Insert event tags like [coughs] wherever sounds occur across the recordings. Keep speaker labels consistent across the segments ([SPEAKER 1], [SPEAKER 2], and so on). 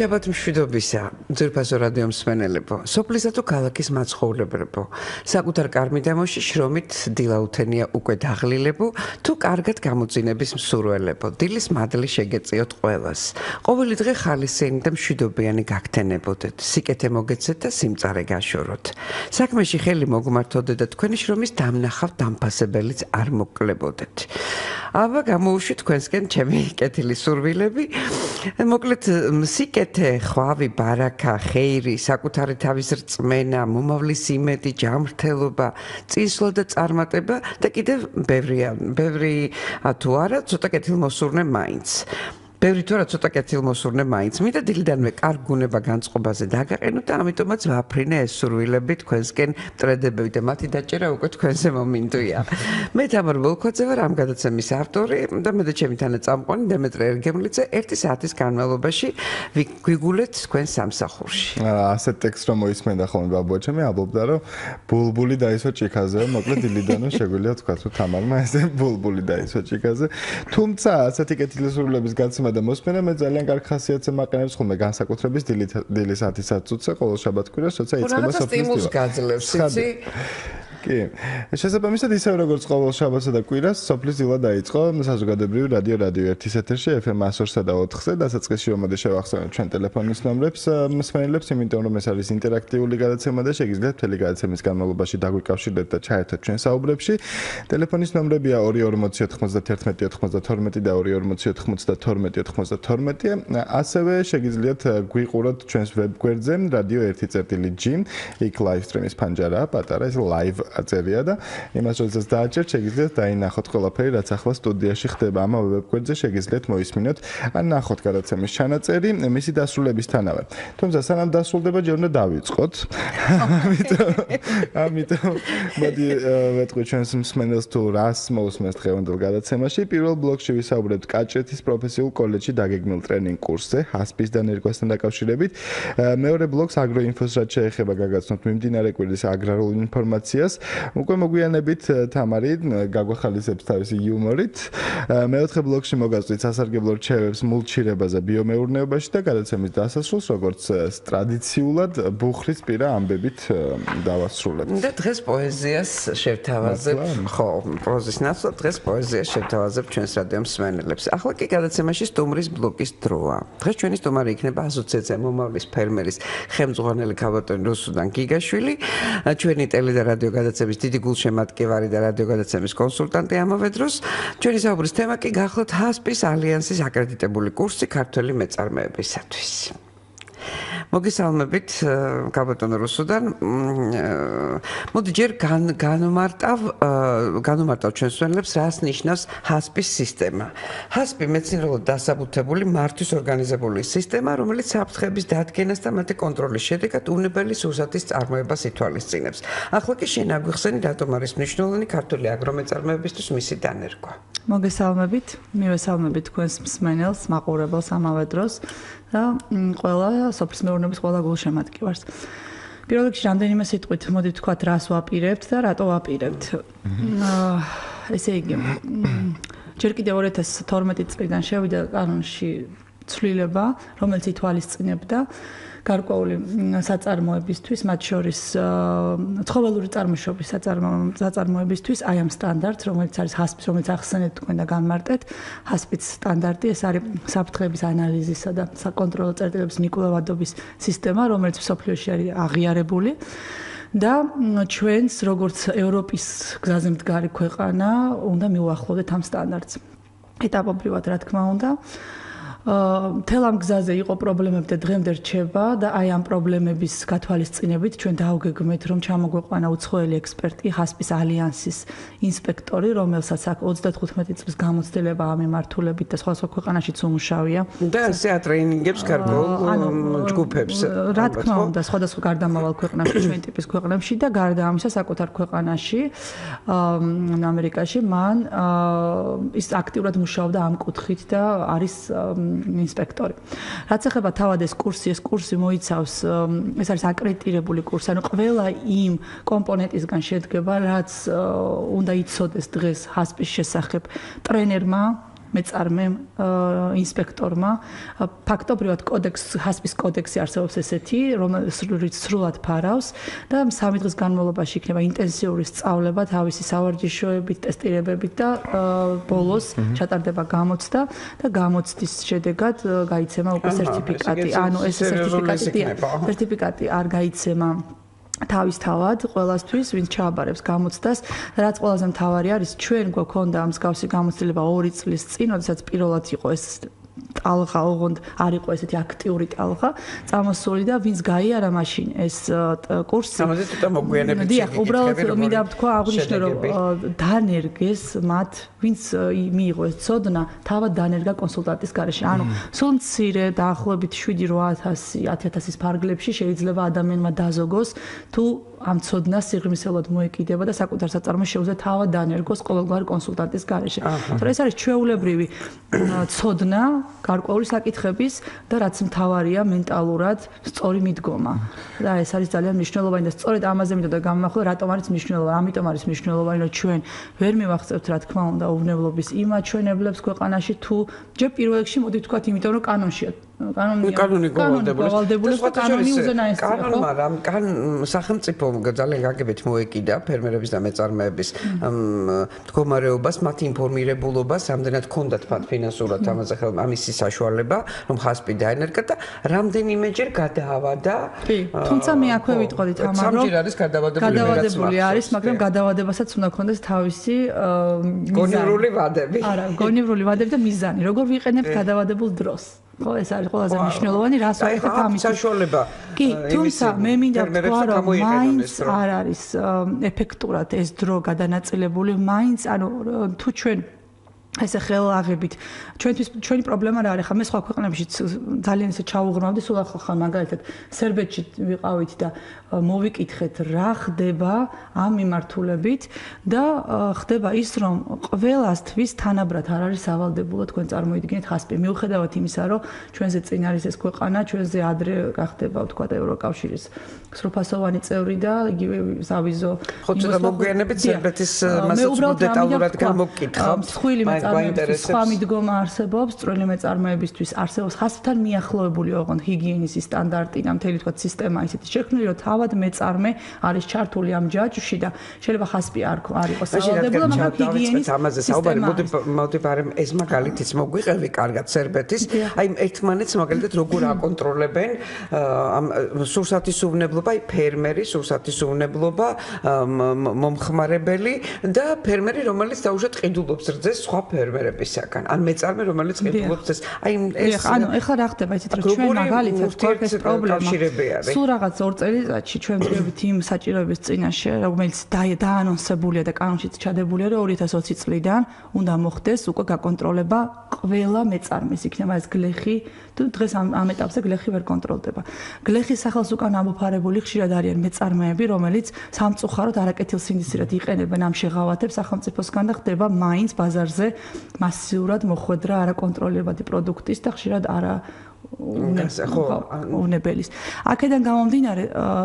[SPEAKER 1] შაბათ მშვიდობისა, ძირფასო რადიო მსმენელებო, სოფლისა თუ ქალაქის მაცხოვრებლებო. საკუთარ კარმიდამოში შრომით დილა უთენია უკვე დაღლილებო, თუ კარგად გამოძინების მსურველებო. დილის მადლი შეგეწიოთ ყველას. ყოველი დღე ხალისიანი და მშვიდობიანი გაგთენებოდეთ. სიკეთე მოგეცეთ და სიმწარე გაშოროთ. საქმეში ხელი მოგმართოდეთ და თქვენი შრომის დამნახავ დამფასებელიც არ მოკლებოდეთ. აბა გამოუშვი თქვენსკენ ჩემი კეთილი სურვილები. მოკლედ სიკეთე, ხვავი, ბარაკა, ხეირი, საკუთარი თავის რწმენა, მომავლის იმედი, ჯანმრთელობა, წინსვლა და წარმატება და კიდევ ბევრია, ბევრი თუ არა, ცოტა კეთილმოსურნე მაინც. ბევრი თორა ცოტა კეთილმოსურნე მაინც მინდა დილიდანვე კარგ გუნება განწყობაზე დაგაყენოთ და ამიტომაც ვაფრინე ეს სურვილები თქვენსკენ ტრედებებით და მათი დაჭერა უკვე თქვენზე მომინდვია. მე თამარ ვოლკოძე ვარ ამ გადაცემის ავტორი და მე და ჩემი თანაწამყვანი დემეტრე ერგემლიძე ერთი საათის განმავლობაში ვიგულეთ თქვენ სამსახურში.
[SPEAKER 2] ასეთ ტექსტს რომ მოისმენდა ხოლმე ბაბუაჩემი აბობდა რომ ბულბული დაისვა ჭიქაზე მოკლედ დილიდანვე [laughs] შეგვიძლია თქვა თუ თამარმა ესე ბულბული დაისვა ჭიქაზე თუმცა ასეთი კეთილსურვილების გაცემა და მოსმენა მე ძალიან კარგ ხასიათზე მაყენებს ხოლმე განსაკუთრების დილი დილი 10-ს უცხო ყოველ შაბათ კვირას როცა იწყება
[SPEAKER 1] საფრთხე. რა სტიმულს გაძლევს, იცი?
[SPEAKER 2] კი. შესაბამისად ისევ როგორც ყოველ შაბათსა და კვირას სოფლის დილა დაიწყო საზოგადოებრივი რადიო რადიო 1-ის ეთერში FM 102-სა და 4-ზე დასაწყისში მოდი შევახსენოთ ჩვენ ტელეფონის ნომრებს მსმენელებს იმიტომ რომ ეს არის ინტერაქტიული გადაცემა და შეგიძლიათ მთელი გადაცემის განმავლობაში დაგვიკავშირდეთ და ჩაერთოთ ჩვენ საუბრებში. ტელეფონის ნომრებია 22919192 და 229192. ასევე შეგიძლიათ გვიყუროთ ჩვენს ვებგვერდზე radio 1.g იქ live stream-ის ფანჯარა პატარა ეს live აწერია და იმას როდესაც დააჭერთ შეგიძლიათ დაინახოთ ყველაფერი რაც ახლა სტუდიაში ხდება. ამავე ვებგვერდზე შეგიძლიათ მოისმინოთ ან ნახოთ გადაცემის ჩანაწერი მისი დასრულებისთანავე თუმცა სანამ დასრულდება ჯერ უნდა დავიწყოთ. ამიტომ ამიტომ მოდი ვეთქვი ჩვენს მსმენელს თუ რას მოусმენს დღევანდელ გადაცემაში. პირველ ბლოკში ვისაუბრებთ კაჭრეთის პროფესიულ კოლეჯში დაგეგმილ ტრენინგ კურსზე ჰასპის და ნერგოსთან დაკავშირებით. მეორე ბლოკს აგროინფოს რაც შეეხება გაგაცნოთ მიმდინარე კვირის აგრარულ ინფორმაციას უკვე მოგვიანებით თამარი გაგვახალისებს თავისი იუმორით. მეოთხე ბლოკში მოგაწვით სასარგებლო რჩევებს მულჩირებაზე ბიომეურნეობაში და გადაცემის დასასრულს როგორც ტრადიციულად ბუხრის პირა ამბებით დავასრულებთ.
[SPEAKER 1] და დღეს პოეზიას შევთავაზებ. ხო, პროზის ნაცვლად დღეს პოეზიას შევთავაზებ ჩვენს რადიო მსმენელებს. ახლა კი გადაცემაში სტუმრის ბლოკის დროა. დღეს ჩვენი სტუმარი იქნება ასოციაცია მომავლის ფერმერის ხელმძღვანელი ქაბატონი რუსუდან გიგაშვილი. ჩვენი ტელე და რადიო გადაცემის დიდი გულშემატკივარი და რადიო გადაცემის კონსულტანტი ამავე დროს. ჩვენი საუბრის თემა კი გახლავთ ჰასპის ალიანსის აკრედიტებული კურსი ქართული მეწარმეებისათვის. მოგესალმებით კაპიტან რუსუდან. მოდი ჯერ განმარტავ განმარტავ ჩვენს ვენლებს რას ნიშნავს ჰასპის სისტემა. ჰასპი მეცნიერულად დასაბუთებული მართვის ორგანიზებული სისტემა რომელიც საფრთხების დადგენას და მათი კონტროლის შედეგად უნებელი სურსათის წარმოებას ითვალისწინებს. ახლა კი შენ აგვიხსენი რატომ არის მნიშვნელოვანი ქართული აგრომეწარმეებისთვის მისი დანერგვა
[SPEAKER 3] მოგესალმებით. მივესალმებით თქვენს მსმენელს მაყურებელს ამავე დროს და ყველა სოფლის მეურნეობის ყველა გულშემატკივარს. პირველ რიგში რამდენიმე სიტყვით მოდი ვთქვათ, რას ვაპირებთ და რატო ვაპირებთ. აა ესე იგი ჯერ კიდევ 2012 წლიდან შევიდა კანონში ცვლილება, რომელიც ითვალისწინებდა გარკვეული საწარმოებისთვის, მათ შორის ცხოველური წარმოშობის საწარმოებისთვის აი ამ სტანდარტს, რომელიც არის HACCP-ს, რომელიც ახსენეთ თქვენ და განმარტეთ, HACCP-ს სტანდარტი, ეს არის საფრთხების ანალიზისა და საკონტროლო წერტილების მიკვლევადობის სისტემა, რომელიც სოფლიოში არის აღიარებული. და ჩვენს როგორც ევროპის გზაზე მდგარი ქვეყანა უნდა მიუახლოვდეთ ამ სტანდარტს. ეტაპობრივად, რა თქმა უნდა. მთელ ამ გზაზე იყო პრობლემები და დღემდე რჩება და აი ამ პრობლემების გათვალისწინებით ჩვენ დაუგეგმეთ რომ ჩამოგვეყვანა უცხოელი ექსპერტი ჰასპის ალიანსის ინსპექტორი რომელსაც აქ 35 წლის გამოცდილება ამ მიმართულებით და სხვა სხვა ქვეყანაშიც უმუშავია.
[SPEAKER 1] და ასე ატრეინინგებს გარკვეულ ჯგუფებს
[SPEAKER 3] რა თქმა უნდა სხვადასხვა გარდამავალ ქვეყნებში ჩვენ ტიპის ქვეყნებში და გარდა ამისა საკუთარ ქვეყანაში ამერიკაში მან ის აქტიურად მუშაობდა ამ კუთხით და არის ინსპექტორი. რაც ახება თავად ეს კურსი, ეს კურსი მოიცავს ეს არის აკრედიტირებული კურსი, ანუ ყველა იმ კომპონენტისგან შედგება, რაც უნდა იცოდეს დღეს ჰასპის შესახებ ტრენერმა, მეწარმე ინსპექტორმა. ფაქტობრივად კოდექს ჰასპის კოდექსი არსებობს ესეთი რომელიც სრულად ფარავს და სამი დღის განმავლობაში იქნება ინტენსიური სწავლება თავისი სავარჯიშოებით, ტესტირებებით და ბოლოს ჩატარდება გამოცდა და გამოცდის შედეგად გაიცემა უკვე სერტიფიკატი. ანუ ეს სერტიფიკატი სერტიფიკატი არ გაიცემა თავისთავად ყოველასთვის ვინც ჩააბარებს გამოცდას და რაც ყველაზე მთავარი არის ჩვენ გვქონდა მსგავსი გამოცდილება 2 წლის წინ, როდესაც პირველად იყო ეს ტალღა ოღონდ არ იყო ესეთი აქტიური ტალღა წამოსული და ვინც გაიარა მაშინ ეს კურსი
[SPEAKER 1] ამაზე თვითა მოგვიანებით
[SPEAKER 3] დიახ უბრალოდ მინდა ვთქვა აღნიშნე რომ დანერგეს მათ ვინც მიიღო ეს ცოდნა თავად დანერგა კონსულტანტის garaში ანუ სულ მცირე დაახლოებით 7-8000 10000-ის ფარგლებში შეიძლება ადამიანმა დაზოგოს თუ ამ ცოდნას სიღრმისეულად მოეკიდება და საკუთარ საწარმოს შეუძლია თავად დანერგოს ყოველგვარი კონსულტანტის garaში. თორე ეს არის ჩვეულებრივი ცოდნა გარკვეული საკითხების და რაც მთავარია მენტალურად სწორი მიდგომა. და ეს არის ძალიან მნიშვნელოვანი და სწორედ ამაზე მინდოდა გამახვილო რატომ არის მნიშვნელოვანი. ამიტომ არის მნიშვნელოვანი რომ ჩვენ ვერ მივახცევთ რა თქმა უნდა უვნებლობის იმ აჩვენებლებს ქვეყანაში თუ ჯერ პირველ რიგში მოდი ვთქვათ იმიტომ რომ კანონშია
[SPEAKER 1] კანონი კანონი
[SPEAKER 3] გოვალდებული და კანონი უზენაესია ხო?
[SPEAKER 1] კანონმა რამ კან სახელმწიფო ძალიან გაგებით მოეკიდა ფერმერების და მეწარმეების მდგომარეობას, მათ ინფორმირებულობას, ამდენად ქონდათ მათ ფინანსურად ამაზე ხელ ამისი საშუალება, რომ ხასპი დაენერგა და რამდენიმეჯერ გადაავადა.
[SPEAKER 3] კი, თუმცა მე აქვე ვიტყოდით ამარო.
[SPEAKER 1] სამჯერ არის გადავადებული
[SPEAKER 3] გადავადებული არის, მაგრამ გადავადებასაც უნდა ქონდეს თავისი
[SPEAKER 1] გონივრული ვადები.
[SPEAKER 3] არა, გონივრული ვადები და მიზანი. როგორ ვიყენებთ გადავადებულ დროს? ხო ეს არის ყველაზე მნიშვნელოვანი რას ვაკეთებ ამის
[SPEAKER 1] საშუალება
[SPEAKER 3] კი თუმცა მე მინდა ვთქვა რომ მაინც არ არის ეფექტურად ეს დრო გადანაწილებული მაინც ანუ თუ ჩვენ ესე ხელაღებით ჩვენთვის ჩვენი პრობლემა რა არის? ხა მე სხვა ქვეყნებში ძალიან ესე ჩაუღრმავდი სულ ახლა ხან მაგალითად სერბეთში ვიყავით და მოვიკითხეთ რა ხდება ამ მიმართულებით და ხდება ის რომ ყველასთვის თანაბრად არ არის სავალდებულო თქვენ წარმოიდგინეთ ხასპი. მიუხედავად იმისა რომ ჩვენზე წინ არის ეს ქვეყანა ჩვენზე ადრე გახდება თქვა ევროკავშირის სროფასოვანი წევრი და იგივე სავიზო
[SPEAKER 1] ხო ცოტა მოგვიანებით სერბეთის მასაც დეტალურად გამოგკითხავ
[SPEAKER 3] მსხვილი მეწარმეებისთვის სხვა მიდგომა არსებობს წვრილი მეწარმეებისთვის არსებობს ხასთან მიახლოებული ოღონდ ჰიგიენის სტანდარტი და მთელი თქვა სისტემა ისეთი შექმნილი რომ თავად მეწარმე არის ჩართული ამ ჯაჭვში და შეიძლება ხასპი არ არ იყოს სავალდებულო მაგრამ ჰიგიენის
[SPEAKER 1] ამაზე. საუბარი მოდი მოდი ბარემ ეს მაგალითიც მოგვიყევი კარგად სერბეთის. აი ერთმანეთს მაგალითად როგორ აკონტროლებენ ამ სურსათის უვნებლობა აი ფერმერი სურსათის უვნებლობა მომხმარებელი და ფერმერი რომელიც დაუშვათ ყიდულობს რძეს სხვა ფერმერებისაგან. ან მეწარმე რომელიც ყიდულობს ეს აი
[SPEAKER 3] ეს ანუ ეხლა რა ხდება ისეთ რომ ჩვენ მაგალითად გვაქვს ეს პრობლემა. სულ რაღაც ორ წელიწადში ჩვენ ვიდრებით იმ საჭიროების წინაშე, რომელიც დაანონსებულია და კანონშიც ჩადებულია, რომ 2020 წლიდან უნდა მოხდეს უკვე გაკონტროლება ყველა მეწარმეს, იქნება ეს გლეხი, თუ დღეს ამ ამ ეტაპზე გლეხი ვერ კონტროლდება. გლეხის სახელს უკან ამოფარებული ხშირად არიან მეწარმეები, რომელიც სამწუხაროდ არაკეთილსინდისიერად იყენებენ ამ შეღავათებს სახელმწიფოსგან და ხდება მაინც ბაზარზე მასიურად მოხვედრა არაკონტროლებადი პროდუქტის და ხშირად არა ხო უნებელის. აქედან გამომდინარე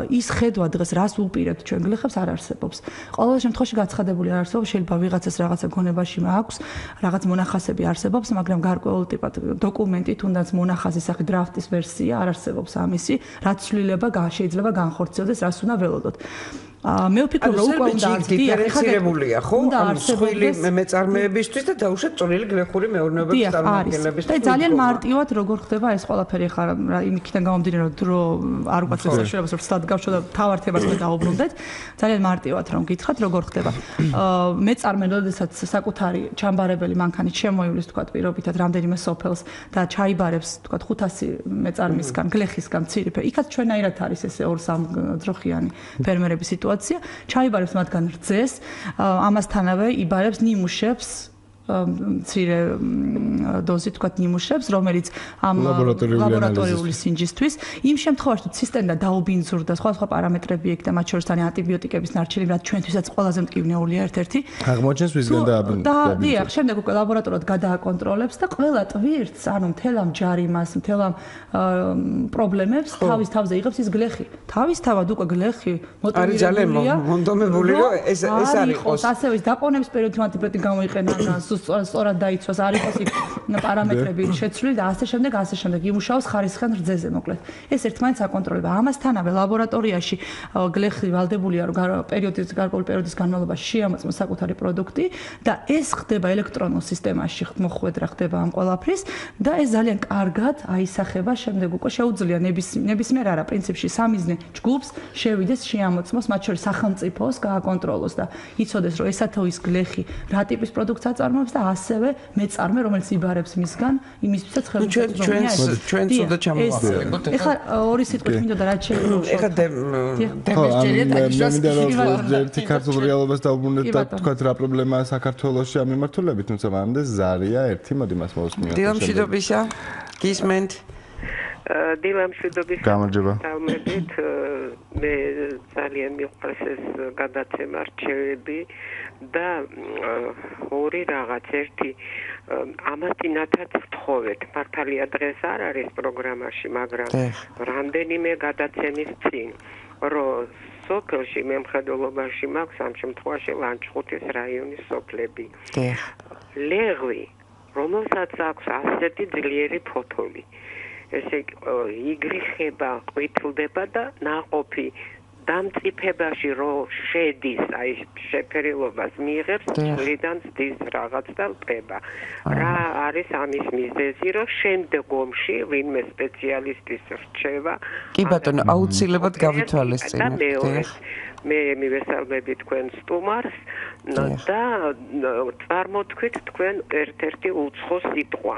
[SPEAKER 3] ის ხედვა დღეს რას უპირებთ ჩვენ გლეხებს არ არსებობს. ყოველ შემთხვევაში გაცხადებული არ არსებობს, შეიძლება ვიღაცას რაღაცა გონებაში მაქვს, რაღაც მონახასები არსებობს, მაგრამ გარკვეულ ტიპად დოკუმენტი თუნდაც მონახასის სახით დრაფტის ვერსია არ არსებობს ამისი, რაც შეიძლება შეიძლება განხორციელდეს, რას უნდა ველოდოთ. მე ვფიქრობ რომ უკვე უნდა
[SPEAKER 1] დიფერენცირებულია ხო? ამ სხვილი მეწარმეებისთვის და დაუშვათ წვრილი გლეხური მეურნეობების
[SPEAKER 3] წარმომადგენლებისთვის და ძალიან მარტივად როგორ ხდება ეს ყველაფერი ხარ იმიქიდან გამომდინარე რომ დრო არ უყაცებს საშუალებას რომ სტად გავშო და თავართებას მე დაუბრუნდეთ. ძალიან მარტივად რომ გითხრათ როგორ ხდება. [coughs] მეწარმე როდესაც საკუთარი ჩამბარებელი მანქანი შემოივლის თქვა პირობითად რამდენიმე სოფელს და ჩაიბარებს თქვა 500 მეწარმისგან გლეხისგან ცირიფე. იქაც ჩვენაირად არის ესე ორ სამ ძროხიანი ფერმერების სიტუაცია სიტუაცია, ჩაიბარებს მათგან რძეს, ამასთანავე იბარებს ნიმუშებს მცირე დოზი თქვა ნიმუშებს, რომელიც ამ ლაბორატორიული სინჯისთვის, იმ შემთხვევაში თუ ცისტერნა დაუბინძურდა სხვა სხვა პარამეტრები და მათ შორის თან ანტიბიოტიკების ნარჩენები, რაც ჩვენთვისაც ყველაზე მტკივნეულია ერთ-ერთი.
[SPEAKER 2] აღმოჩენს ვისგან დააბინძურდა.
[SPEAKER 3] და დიახ, შემდეგ უკვე ლაბორატორად გადააკონტროლებს და ყველა ტვირთს, ანუ მთელ ამ ჯარიმას, მთელ ამ პრობლემებს თავის თავზე იღებს ის გლეხი. თავის თავად უკვე გლეხი
[SPEAKER 1] მოტივირებულია. არის ძალიან მონდომებული, რომ ეს ეს არის
[SPEAKER 3] ყოს. ასევე ის დაყონების პერიოდში ანტიბიოტიკი გამოიყენა, სწორად დაიცვას, არ იყოს იქ [coughs] პარამეტრები შეცვლილი და ასე შემდეგ, ასე შემდეგ იმუშაოს ხარისხიან რძეზე მოკლედ. ეს ერთმანეთს აკონტროლებდა. ამასთანავე ლაბორატორიაში გლეხი ვალდებულია რომ პერიოდის გარკვეული პერიოდის განმავლობაში შეამოწმოს საკუთარი პროდუქტი და ეს ხდება ელექტრონულ სისტემაში მოხვედრა ხდება ამ ყველაფრის და ეს ძალიან კარგად აისახება შემდეგ უკვე შეუძლია ნებისმიერ არა პრინციპში სამიზნე ჯგუფს შევიდეს შეამოწმოს მათ შორის სახელმწიფოს გააკონტროლოს და იცოდეს რომ ესა თუ ის გლეხი რა ტიპის პროდუქტს აწარმოებს და ასევე მეწარმე რომელიც იბარებს მისგან იმისთვისაც
[SPEAKER 1] ხელმისაწვდომია ჩვენ ჩვენ ჩვენ უნდა ჩამოვაყენოთ
[SPEAKER 3] ეხლა ორი სიტყვით მინდოდა რა შეიძლება
[SPEAKER 1] ეხლა დემესჯერია
[SPEAKER 2] და ისე ერთი ქართულ რეალობას დაუბრუნდეთ და თქვათ რა პრობლემაა საქართველოსში ამ მიმართულებით. თუმცა მანამდე ზარია ერთი მოდი მას მოვსმინოთ
[SPEAKER 1] დილამშვიდობისა გისმენთ
[SPEAKER 4] დილამშვიდობის
[SPEAKER 2] გამარჯობა.
[SPEAKER 4] დამებით მე ძალიან მიყვარს ეს გადაცემა რჩევები და ორი რაღაც. ერთი ამათინათაც ვთხოვეთ. მართალია დღეს არ არის პროგრამაში მაგრამ რამდენიმე გადაცემის წინ რომ სოფელში მემხედველობაში მაქვს ამ შემთხვევაში ლანჩხუთის რაიონის სოფლები. ლეღვი, რომელსაც აქვს ასეთი ძლიერი ფოთოლი. ესე იგრიხება, ყვითლდება და ნაყოფი დამწიფებაში რო შედის, აი შეფერილობას მიიღებს, წვრიდან ძდის რაღაც და ლპება. რა არის ამის მიზეზი, რომ შემდგომში ვინმე სპეციალისტის რჩევა?
[SPEAKER 1] კი ბატონო, აუცილებლად გავითვალისწინოთ.
[SPEAKER 4] მე მივესალმები თქვენ სტუმარს და წარმოთქვით თქვენ ერთ-ერთი უცხო სიტყვა.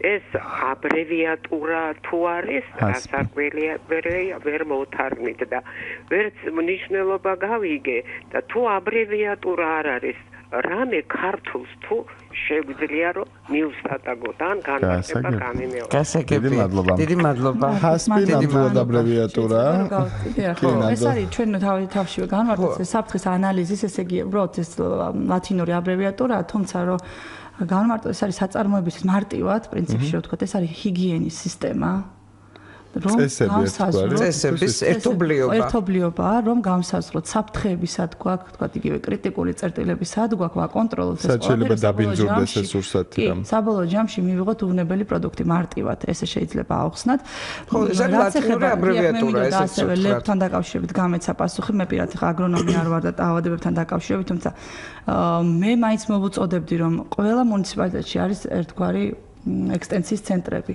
[SPEAKER 4] ეს აბრევიატურა თუ არის, გასაკვირია, ვერ ვერ მოთარგმნით და ვერც მნიშვნელობა გავიგე და თუ აბრევიატურა არ არის, რამე ქართულს თუ შეგვიძლია რომ მიუსტატაგოთ ან განმარტება გამიმეოროთ.
[SPEAKER 1] გასაგები. დიდი მადლობა. დიდი მადლობა.
[SPEAKER 2] ჰასპი ნამდვილად აბრევიატურა.
[SPEAKER 3] ეს არის ჩვენ თავი თავშივე განმარტოთ ეს საფრთხის ანალიზის ესე იგი უბრალოდ ეს ლათინური აბრევიატურაა თუმცა რომ განმარტო ეს არის საწარმოების მარტივად პრინციპში რო ვთქვათ ეს არის ჰიგიენის სისტემა
[SPEAKER 2] რომ განსაზღვროთ
[SPEAKER 1] წესების ერთობლიობა.
[SPEAKER 3] ერთობლიობა რომ განსაზღვროთ საფრთხეებისად გვაქვს თქვა იგივე კრიტიკული წერტილებისად გვაქვს ვაკონტროლოთ
[SPEAKER 2] ეს ყველაფერი. შეიძლება დაბინძურდეს ეს ურსათი
[SPEAKER 3] რამ კი საბოლოო ჯამში მივიღოთ უვნებელი პროდუქტი. მარტივად. ესე შეიძლება აუხსნათ.
[SPEAKER 1] ხო ეს ლათინური აბრევიატურა ეს
[SPEAKER 3] ასევე ლებთან დაკავშირებით გამეცა პასუხი მე პირად ხა აგრონომი არ ვარ და დაავადებებთან დაკავშირებით თუმცა მე მაინც მოვუწოდებდი რომ ყველა მუნიციპალიტეტში არის ერთგვარი ექსტენსიის ცენტრები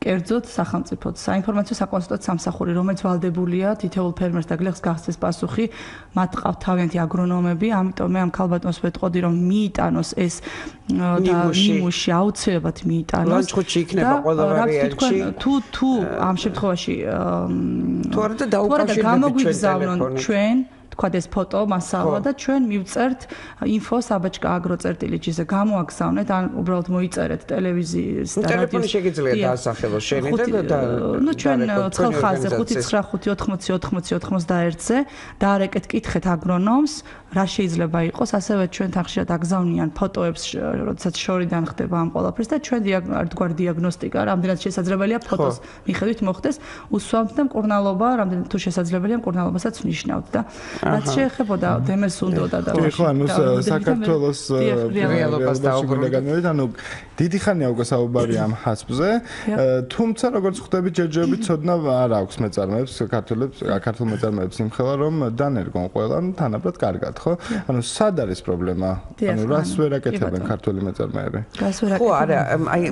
[SPEAKER 3] კერძოდ სახელმწიფო საინფორმაციო საკონსულტაციო სამსახური, რომელიც ვალდებულია თითოეულ ფერმერს და გლეხს გახსნის პასუხი, მათ ყავთ თავიანთი აგრონომები, ამიტომ მე ამ ქალბატონს ვეთყოდი, რომ მიიტანოს ეს და ნიმუში აუცილებლად მიიტანოს.
[SPEAKER 1] ლანჩხუთში იქნება ყველა ვარიანტი.
[SPEAKER 3] თუ თუ ამ შემთხვევაში
[SPEAKER 1] თუ არა და დაუკავშირდებით
[SPEAKER 3] ჩვენ თქვა ეს ფოტო მასალა და ჩვენ მივწერთ აგროწერტილიჯიზე გამოაგზავნეთ ან უბრალოდ მოიწერეთ ტელევიზიის
[SPEAKER 1] და რადიოს ტელეფონი შეგიძლია დაასახელოს შენი და
[SPEAKER 3] ნუ ჩვენ ცხელხაზზე 599808091-ზე დაარეკეთ კითხეთ აგრონომს რა შეიძლება იყოს ასევე ჩვენ თანხშია დაგზავნიან ფოტოებს როდესაც შორიდან ხდება ამ ყველაფერს და ჩვენ დიაგნოზ დიაგნოსტიკა რამდენად შესაძლებელია ფოტოს მიხედვით მოხდეს უსვამთ და მკურნალობა რამდენად თუ შესაძლებელია მკურნალობასაც ნიშნავთ და რაც შეეხებოდა დემეს უნდოდა და
[SPEAKER 2] კი ხო ანუ საქართველოს
[SPEAKER 1] რეალობას
[SPEAKER 2] დაუბრუნდეთ ანუ დიდი ხანია უკვე საუბარი ამ ჰასპზე. თუმცა როგორც ხვდები ჯერჯერობით ცოდნა არ აქვს მეწარმეებს ქართულებს ქართულ მეწარმეებს იმხელა რომ დანერგონ ყველა თანაბრად კარგად ხო? ანუ სად არის პრობლემა? ანუ რას ვერ აკეთებენ ქართული მეწარმეები
[SPEAKER 3] რას ვერ აკეთებენ
[SPEAKER 1] ხო არა აი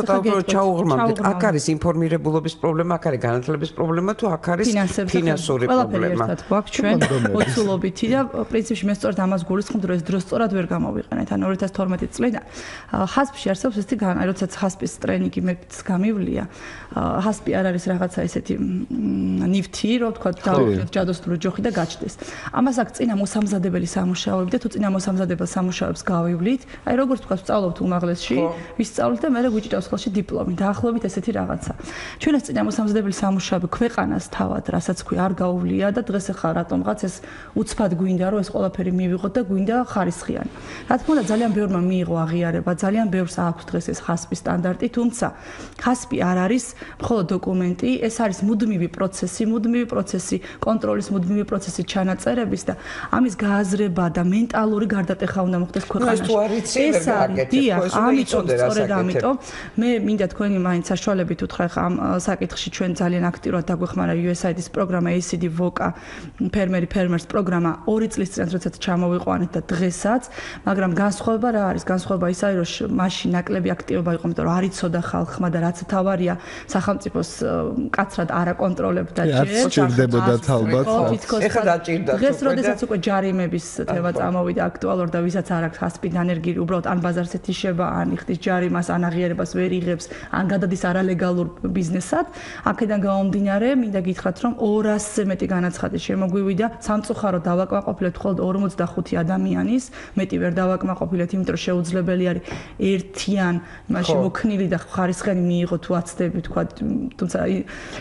[SPEAKER 1] ცოტა უფრო ჩაუღრმავთ. აქ არის ინფორმირებულობის პრობლემა აქ არის განათლების პრობლემა თუ აქ არის ფინანსური პრობლემა.
[SPEAKER 3] ყველაფერი ერთად გვაქვს ჩვენ [laughs] ოცულობითი და პრინციპში მე სწორედ ამას გულისხმობ რომ ეს დრო სწორად ვერ გამოვიყენეთ. ან 2012 წლიდან ჰასპში არსებობს ესეთი აი როდესაც ჰასპის ტრენინგი მეც გამივლია ჰასპი არ არის რაღაცა ესეთი ნიფთი რომ თქვა ჯადოსნური ჯოხი და გაჩნდეს. ამას აქ წინა მოსამზადებელი სამუშაოები და თუ წინა მოსამზადებელ სამუშაოებს გავივლით აი როგორც თქვა სწავლობთ უმაღლესში ვისწავლეთ და მე გვიჭირავს ხელში დიპლომი. დაახლოებით ესეთი რაღაცა. ჩვენ ეს წინა მოსამზადებელი სამუშაოები ქვეყანას თავად რასაც ქვი არ გაუვლია და დღეს ახლა რატომღაც ეს უცბად გვინდა რომ ეს ყველაფერი მივიღოთ და გვინდა ხარისხიანი. რა თქმა უნდა ძალიან ბევრმა მიიღო აღიარება, ძალიან ბევრს აქვს დღეს ეს ხასპი სტანდარტი, თუმცა ხასპი არ არის მხოლოდ დოკუმენტი, ეს არის მუდმივი პროცესი, მუდმივი პროცესი, კონტროლის მუდმივი პროცესი ჩანაწერების და ამის გააზრება და მენტალური გარდატეხა უნდა მოხდეს ქვეყანაში.
[SPEAKER 1] ეს არ გააკეთებ.
[SPEAKER 3] დიახ, ამიტომ სწორედ ამიტომ მე მინდა თქვენი მაინც საშუალებით უთხრა ხა ამ საკითხში ჩვენ ძალიან აქტიურად დაგვეხმარა USAID-ის პროგრამა ACD VOCA ფერმერი ფერმერს პროგრამა 2 წლის წინ როდესაც ჩამოვიყვანეთ და დღესაც, მაგრამ განსხვავება რა არის? განსხვავება ის არის, რომ მაშინ ნაკლები აქტივობა იყო, იმიტომ რომ არ იცოდა ხალხმა და რაც თავარია სახელმწიფოს კაცრად არ აკონტროლებდა
[SPEAKER 2] ჯერ. ეს ჭირდებოდათ ალბათ.
[SPEAKER 1] ეხლა დაჭირდა.
[SPEAKER 3] დღეს როდესაც უკვე ჯარიმების თემა წამოვიდა აქტუალურ და ვისაც არ აქვს ჰასპი დანერგი, უბრალოდ ან ბაზარზე თიშება, ან იხდის ჯარიმას, ან აღიარებას ვერ იღებს, ან გადადის არალეგალურ ბიზნესად, აქედან გამომდინარე, მინდა გითხრათ, რომ 200-ზე მეტი განაცხადი შემოგვივიდა, სამწუხაროდ დავაკმაყოფილეთ მხოლოდ 45 ადამიანის, მეტი ვერ დავაკმაყოფილეთ, იმიტომ რომ შეუძლებელი არის ერთიან მასში მოქნილი და ხარისხენი მიიღო თუ აცდები, თქვა, თუმცა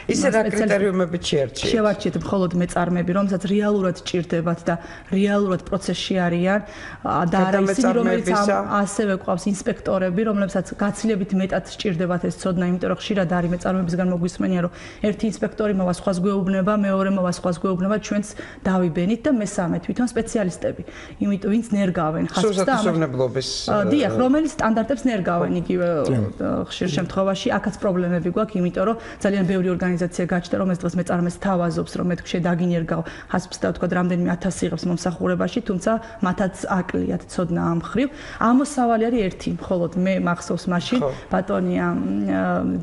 [SPEAKER 1] ისე რა კრიტერიუმებით შეერჩიეთ?
[SPEAKER 3] შევარჩიეთ მხოლოდ მეწარმეები, რომელსაც რეალურად ჭირდებათ და რეალურად პროცესში არიან და არა ისინი, რომელიც ასევე ყავს ინსპექტორები, რომლებსაც გაცილებით მეტად სჭირდებათ ეს ცოდნა, იმიტომ რომ ხშირად არის მეწარმეებისგან მოგვისმენია, რომ ერთი ინსპექტორი მოვა სხვას გვეუბნება, მეორე მოვა სხვას გვეუბნება, ჩვენც დავიბენით და მესამე თვითონ სპეციალისტები, იმიტომ ვინც ნერგავენ
[SPEAKER 1] ხასს და ამბლობის
[SPEAKER 3] დიახ, რომელიც სტანდარტებს ნერგავენ იგივე ხშირ შემთხვევაში, აქაც პრობლემები გვაქვს, იმიტომ რომ ძალიან ბევრი ორგანიზაცია გაჩნდა, რომელიც დღეს მეწარმეს თავაზობს, რომ მეთქე დაგინერგავ ჰასპს და თქვა რამდენიმე 1000 იღებს მომსახურებაში, თუმცა მათაც აკლიათ ცოდნა ამ ხრივ. ამოსავალი არის ერთი, მხოლოდ მე მახსოვს მაშინ. ბატონია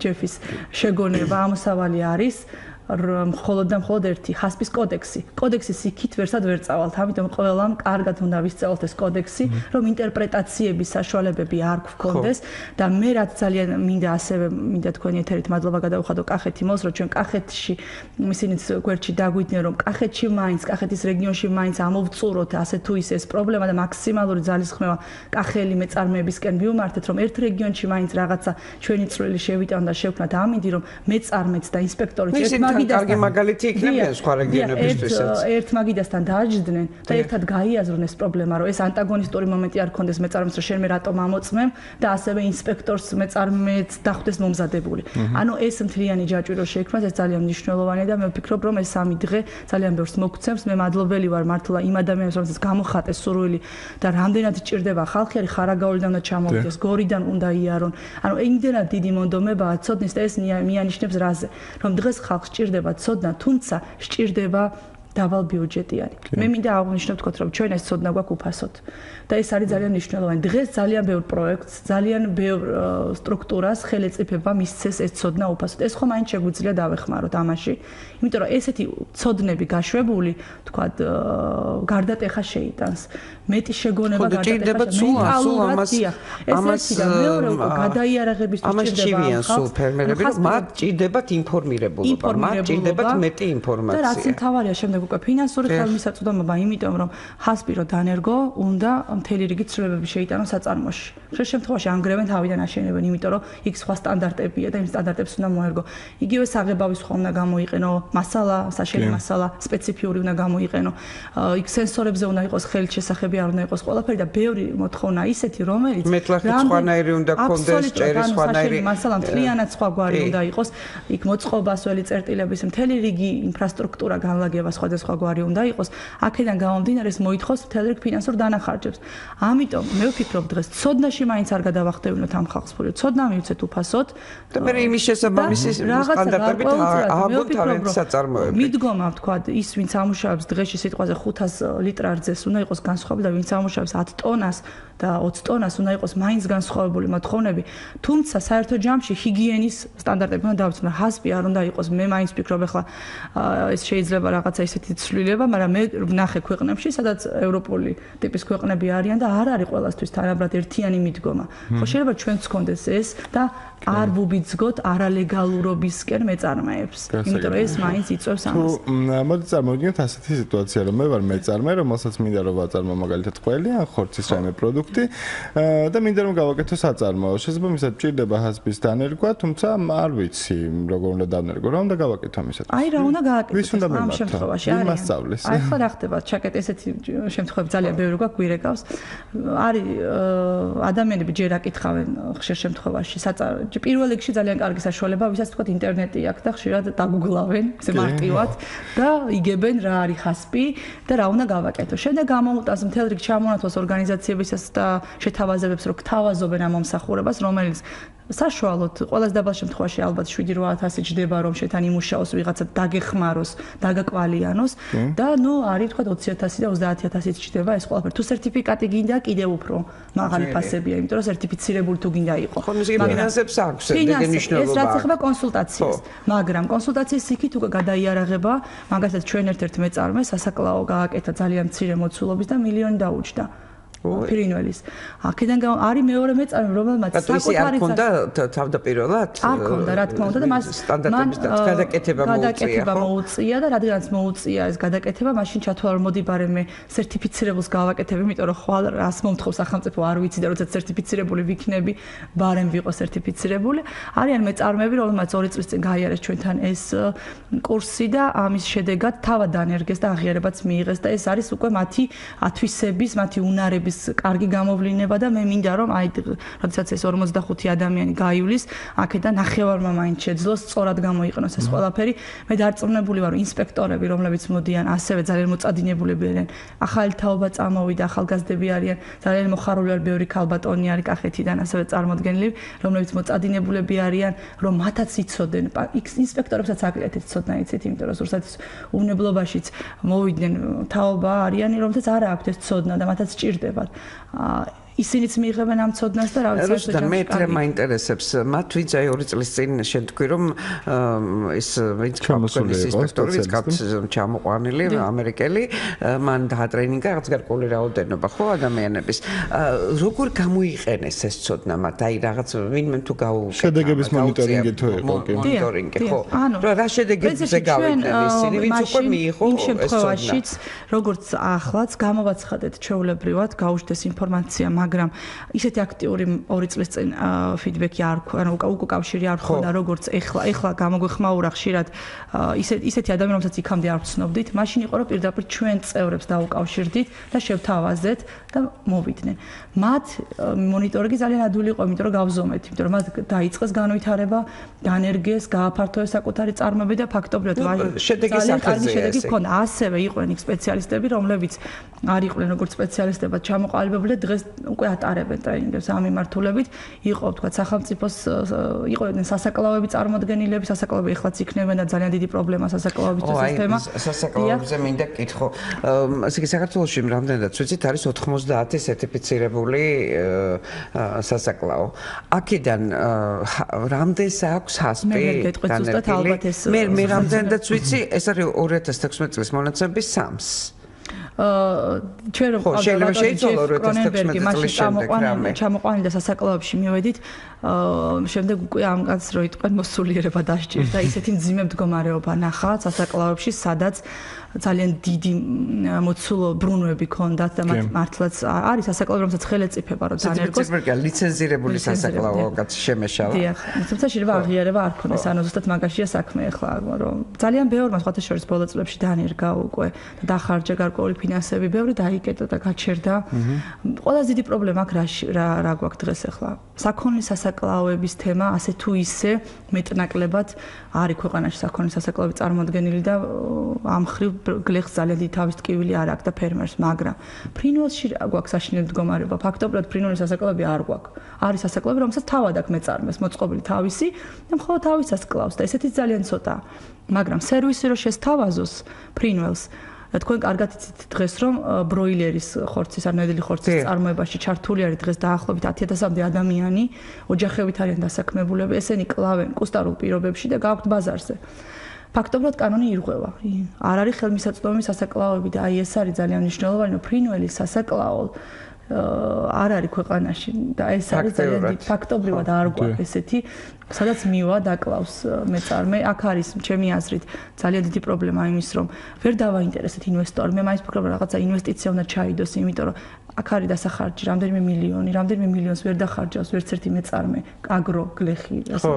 [SPEAKER 3] ჯეფის შეგონება ამოსავალი არის მხოლოდ და მხოლოდ ერთი ჰასპის კოდექსი. კოდექსის იქით ვერსად ვერ წავალთ, ამიტომ ყველამ კარგად უნდა ვისწავლოთ ეს კოდექსი, რომ ინტერპრეტაციების საშუალებები არ გქონდეს და მე რაც ძალიან მინდა ასევე მინდა თქვენი ეთერით მადლობა გადავხადო კახეთი მოს, რომ ჩვენ კახეთში ისინიც გვერდში დაგვიდნენ, რომ კახეთში მაინც, კახეთის რეგიონში მაინც ამოვწუროთ ასე თუ ისე ეს პრობლემა და მაქსიმალური ძალისხმევა კახელი მეწარმეებისკენ მივმართეთ, რომ ერთ რეგიონში მაინც რაღაცა ჩვენი წვლილი შევიტანოთ და შევქნათ ამინდი, რომ მეწარმეც და ინსპექტორიც ერთმა
[SPEAKER 1] მაგიდასთან კარგი მაგალითი იქნებიან სხვა რეგიონებისთვისაც.
[SPEAKER 3] ერთ მაგიდასთან დააჯდნენ და ერთად გაიაზრონ ეს პრობლემა, რომ ეს ანტაგონისტური მომენტი არ ქონდეს მეწარმეს, რომ შენ მე რატომ ამოწმემ და ასევე ინსპექტორს მეწარმეც დახვდეს მომზადებული. ანუ ეს მთლიანი ჯაჭვი რო შეიქმნას, ეს ძალიან მნიშვნელოვანია და მე ვფიქრობ, რომ ეს სამი დღე ძალიან ბევრს მოგცემს. მე მადლობელი ვარ მართლა იმ ადამიანებს, რომელსაც გამოხატეს სურვილი და რამდენად ჭირდება ხალხი არის ხარაგაულიდან და ჩამოვიდეს, გორიდან უნდა იარონ. ანუ იმდენად დიდი მონდომებაა ცოდნის და ეს მიანიშნებს რაზე, რომ დღეს ხალხს ჭირდება სჭირდება ცოდნა, თუმცა სჭირდება დავალ ბიუჯეტიანი. მე მინდა აღვნიშნო თქო რომ ჩვენ ეს ცოდნა გვაქვს უფასოდ. და ეს არის ძალიან მნიშვნელოვანი. დღეს ძალიან ბევრ პროექტს, ძალიან ბევრ სტრუქტურას ხელეწიფება მისცეს ეს ცოდნა უფასოდ. ეს ხომ აინც შეგვიძლია დავეხმაროთ ამაში. იმიტომ რომ ესეთი ცოდნები გაშვებული, თქვა გარდატეხა შეიტანს. მეტი შეგონება
[SPEAKER 1] გადადება სულ სულ ამას
[SPEAKER 3] ამას მეორე გადაიარაღების
[SPEAKER 1] ამას ჭირდება სულ ფერმერები რომ მათ ჭირდებათ ინფორმირებულობა მათ ჭირდებათ მეტი ინფორმაცია.
[SPEAKER 3] და რაც თავარია შემდეგ უკვე ფინანსური ხელმისაწვდომობა იმიტომ რომ ჰასპირო დანერგო უნდა მთელი რიგი ცვლილებები შეიტანოს საწარმოში. ხშირ შემთხვევაში ანგრევენ თავიდან აშენებენ იმიტომ რომ იქ სხვა სტანდარტებია და იმ სტანდარტებს უნდა მოერგო. იგივე საღებავის სხვა უნდა გამოიყენო მასალა საშენი მასალა სპეციფიური უნდა გამოიყენო. იქ სენსორებზე უნდა იყოს ხელშესახები ვარიანტები არ უნდა იყოს ყველაფერი და ბევრი მოთხოვნა ისეთი რომელიც
[SPEAKER 1] მეტლახი სხვანაირი უნდა კონდეს ჭერი სხვანაირი
[SPEAKER 3] მასალა მთლიანად სხვაგვარი უნდა იყოს იქ მოწყობას ველი წერტილების მთელი რიგი ინფრასტრუქტურა განლაგება სხვადასხვა გვარი უნდა იყოს აქედან გამომდინარე ეს მოითხოვს მთელი რიგი ფინანსურ დანახარჯებს. ამიტომ მე ვფიქრობ დღეს ცოდნაში მაინც არ გადავახტევინოთ ამ ხალხს ფული ცოდნა მივცეთ უფასოდ
[SPEAKER 1] და მე იმის შესაბამისი სტანდარტებით ააბოთ თავის საწარმოები
[SPEAKER 3] მიდგომა ვთქვა ის ვინც ამუშავებს დღეში სიტყვაზე 500 ლიტრარძეს უნდა იყოს განსხვავებული და ვინც ამუშავებს 10 ტონას და 20 ტონას უნდა იყოს მაინც განსხვავებული მოთხოვნები. თუმცა საერთო ჯამში ჰიგიენის სტანდარტები უნდა დავწნო. ჰასპი არ უნდა იყოს. მე მაინც ვფიქრობ ახლა ეს შეიძლება რაღაცა ისეთი ცვლილება, მაგრამ მე ვნახე ქვეყნებში, სადაც ევროპული ტიპის ქვეყნები არიან და არ არის ყოველასთვის თანაბრად ერთიანი მიდგომა. ხო შეიძლება ჩვენც გქონდეს ეს და არ ვუბიძგოთ არალეგალურობისკენ მეწარმეებს. იმიტომ რომ ეს მაინც იწევს ამას.
[SPEAKER 2] თუ მოდი წარმოვიდგინოთ ასეთი სიტუაცია, რომ მე ვარ მეწარმე, რომელსაც მინდა რომ ვაწარმო მაგალითად ყველი ან ხორცის რაიმე პროდუქტი და მინდა რომ გავაკეთო საწარმო. შესაძლოა ჭირდება ჰასბის დანერგვა, თუმცა არ ვიცი როგორ უნდა დანერგო, რა უნდა გავაკეთო ამისათვის.
[SPEAKER 3] აი რა უნდა გააკეთო ამ შემთხვევაში
[SPEAKER 2] არის? იმას სწავლის.
[SPEAKER 3] აი ხო რა ხდება, ჩაკეთ ესეთი შემთხვევები ძალიან ბევრი გვაქვს გვირეკავს. არის ადამიანები ჯერ აკითხავენ ხშირ შემთხვევაში საწარმო პირველ რიგში ძალიან კარგი საშუალება, ვისაც თქვა ინტერნეტი აქვს და ხშირად დაგუგლავენ, ესე მარტივად და იგებენ რა არის ხასპი და რა უნდა გავაკეთო. შემდეგ გამოუტანს მთელ რიგ ჩამონათვალს ორგანიზაციებისას და შეთავაზებებს, რომ გთავაზობენ ამ მომსახურებას, რომელიც საშუალოდ ყველაზე დაბალ შემთხვევაში ალბათ 7-8000 ჯდება რომ შეთან იმუშაოს ვიღაცა დაგეხმაროს, დაგაკვალიანოს და ნუ არის თქვა 20000 და 30000 ჯდება ეს ყველაფერი. თუ სერტიფიკატი გინდა კიდევ უფრო მაღალი ფასებია, იმიტომ რომ სერტიფიცირებული თუ გინდა იყო.
[SPEAKER 1] ხო, ის ფინანსებს აქვს, ეგ ნიშნულობა.
[SPEAKER 3] ეს რაც ეხება კონსულტაციას, მაგრამ კონსულტაციის იქით უკვე გადაიარაღება, მაგალითად ჩვენ ერთ-ერთ მეწარმე სასაკლაო გააკეთა ძალიან მცირე მოცულობის და მილიონი დაუჭდა. ფრინველის. აქედან არის მეორე მეწარმე, რომელმაც
[SPEAKER 1] საკუთარი ქონდა თავდაპირველად?
[SPEAKER 3] არ ქონდა, რა თქმა უნდა და მას
[SPEAKER 1] სტანდარტების გადაკეთება მოუწია.
[SPEAKER 3] გადაკეთება მოუწია და რადგანაც მოუწია ეს გადაკეთება, მაშინ ჩათვალა რომ მოდი ბარემე სერტიფიცირებულს გავაკეთებ, იმიტომ რომ ხვალ რას მომთხოვს სახელმწიფო არ ვიცი და როცა სერტიფიცირებული ვიქნები, ბარემ ვიყო სერტიფიცირებული. არიან მეწარმეები, რომელმაც 2 წლის წინ გაიარეს ჩვენთან ეს კურსი და ამის შედეგად თავად დანერგეს და აღიარებაც მიიღეს და ეს არის უკვე მათი ათვისების, მათი უნარების არის კარგი გამოვლენა და მე მინდა რომ აი როდესაც ეს 45 ადამიანი გაივლის, აქედან ნახევარმა მაინც შეძლოს სწორად გამოიყენოს ეს ყველაფერი. მე დარწმუნებული ვარ, რომ ინსპექტორები, რომლებიც მოდიან, ასევე ძალიან მოწადინებულები არიან. ახალი თაობა წამოვიდა, ახალგაზრდები არიან, ძალიან მოხარული არ ბევრი ქალბატონი არის კახეთიდან, ასევე წარმოადგენლები, რომლებიც მოწადინებულები არიან, რომ მათაც იცოდენ. ინსპექტორებსაც აკლიათ იცოდნა იცით, იმიტომ რომ ზუსტად უნებლობაშიც მოვიდნენ თაობა არიანი, რომელთაც არ აქვს ეს ცოდნა და მათაც ჭირდება. ვთქვათ ისინიც მიიღებენ ამ ცოდნას და რა ვიცი
[SPEAKER 1] ეს და მე თრე მაინტერესებს. მათ ვიძა 2 წლის წინ შეთქვი რომ ის ვინც
[SPEAKER 2] ჩამოსული
[SPEAKER 1] ინსპექტორი გავს ჩამოყვანილი ამერიკელი მან დაატრენინგა რაღაც გარკვეული რაოდენობა ხო ადამიანების. როგორ გამოიყენეს ეს ცოდნა მათ? აი რაღაც ვინმე თუ გაუ
[SPEAKER 2] შედეგების მონიტორინგი თუ იყო
[SPEAKER 1] კი მონიტორინგი ხო. რა რა შედეგებზე გავიდნენ ისინი ვინც უკვე მიიღო
[SPEAKER 3] ეს შემთხვევაშიც როგორც ახლაც გამოვაცხადეთ ჩეულებრივად გაუშვდეს ინფორმაცია მაგრამ ისეთი აქტიური 2 წლის წინ ფიდბექი არ ანუ უკვე კავშირი არ ხონდა როგორც ეხლა ეხლა გამოგვეხმაურა ხშირად ისეთ ისეთი ადამიანები რომელსაც იქამდე არ ვცნობდით მაშინ იყო რომ პირდაპირ ჩვენ წევრებს დაუკავშირდით და შევთავაზეთ და მოვიდნენ მათ მონიტორინგი ძალიან ადვილი იყო იმიტომ რომ გავზომეთ იმიტომ რომ მათ დაიწყეს განვითარება განერგეს გააფართოეს საკუთარი წარმოები და ფაქტობრივად
[SPEAKER 1] შედეგი საფრთხე
[SPEAKER 3] შედეგი ქონდა ასევე იყვნენ იქ სპეციალისტები რომლებიც არ იყვნენ როგორც სპეციალისტებად ჩამოყალიბებული დღეს უკვე ატარებენ ტრენინგებს ამ მიმართულებით. იყო თქვა სახელმწიფოს იყვნენ სასაკლაოები წარმოადგენილები, სასაკლაოები ეხლაც იქნებენ და ძალიან დიდი პრობლემა სასაკლაოებისთვის ეს თემა.
[SPEAKER 1] სასაკლაოებზე მინდა კითხო. ასე კი საქართველოში რამდენადაც ვიცით არის 90 სერტიფიცირებული სასაკლაო. აქედან რამდენს აქვს ჰასპი
[SPEAKER 3] განერგილი?
[SPEAKER 1] მე მე რამდენადაც ვიცი, ეს არის 2016 წლის მონაცემები 3-ს.
[SPEAKER 3] ჩვენ რომ
[SPEAKER 1] შეიძლება შეიცვალო 2016
[SPEAKER 3] წლის ჩამოყვანილი ჩამოყვანილი და სასაკლაოებში მივედით. შემდეგ უკვე ამ კაცს რო იტყვენ მოსულიერება დასჭირდა. [laughs] ისეთი მძიმე მდგომარეობა ნახა სასაკლაოებში სადაც ძალიან დიდი მოცულო ბრუნვები ქონდათ და მათ მართლაც არის სასაკლაო რომელსაც ხელეწიფება რომ
[SPEAKER 1] დანერგოს ციფრიკა ლიცენზირებული სასაკლაო კაც შემეშალა.
[SPEAKER 3] დიახ თუმცა შეიძლება აღიარება არ ქონდეს ანუ ზუსტად მაგაშია საქმე ახლა რომ ძალიან ბევრმა სხვათა შორის ბოლო წლებში დანერგა უკვე და დახარჯა გარკვეული ფინანსები ბევრი დაიკეტა და გაჩერდა ყველაზე დიდი პრობლემა აქ რა რა გვაქვს დღეს ახლა საქონლის სასაკლაოების თემა ასე თუ ისე მეტნაკლებად არის ქვეყანაში საქონლის სასაკლაოები წარმოადგენილი და ამ ხრივ გლეხს ძალიან დიდი თავის ტკივილი არ აქვს და ფერმერს, მაგრამ ფრინველში გვაქვს საშინელი მდგომარეობა. ფაქტობრივად ფრინველის სასაკლები არ გვაქვს. არის სასაკლები, რომელსაც თავად აქვს მეწარმეს, მოწყობილი თავისი და მხოლოდ თავისას კლავს და ესეთი ძალიან ცოტა. მაგრამ სერვისი რო შესთავაზოს ფრინველს თქვენ კარგად იცით დღეს რომ ბროილერის ხორცის არ ნედელი ხორცის წარმოებაში ჩართული არის დღეს დაახლოებით 10000-მდე ადამიანი ოჯახებით არიან დასაქმებულები ესენი კლავენ კუსტარულ პირობებში და გააქვთ ბაზარზე. ფაქტობრივად კანონი ირღვევა. არ არის ხელმისაწვდომი სასაკლაოები და აი ეს არის ძალიან მნიშვნელოვანი, რომ ფრინველი სასაკლაო არ არის ქვეყანაში და ეს არის ძალიან ფაქტობრივად არ გვაქვს ესეთი. სადაც მივა დაკლავს მეწარმე აქ არის ჩემი აზრით ძალიან დიდი პრობლემა იმის რომ ვერ დავაინტერესეთ ინვესტორი. მე მაინც ფიქრობ რაღაცა ინვესტიცია უნდა ჩაიდოს იმიტომ რომ აქ არის დასახარჯი რამდენიმე მილიონი რამდენიმე მილიონს ვერ დახარჯავს ვერც ერთი მეწარმე კაგრო გლეხი
[SPEAKER 2] ხო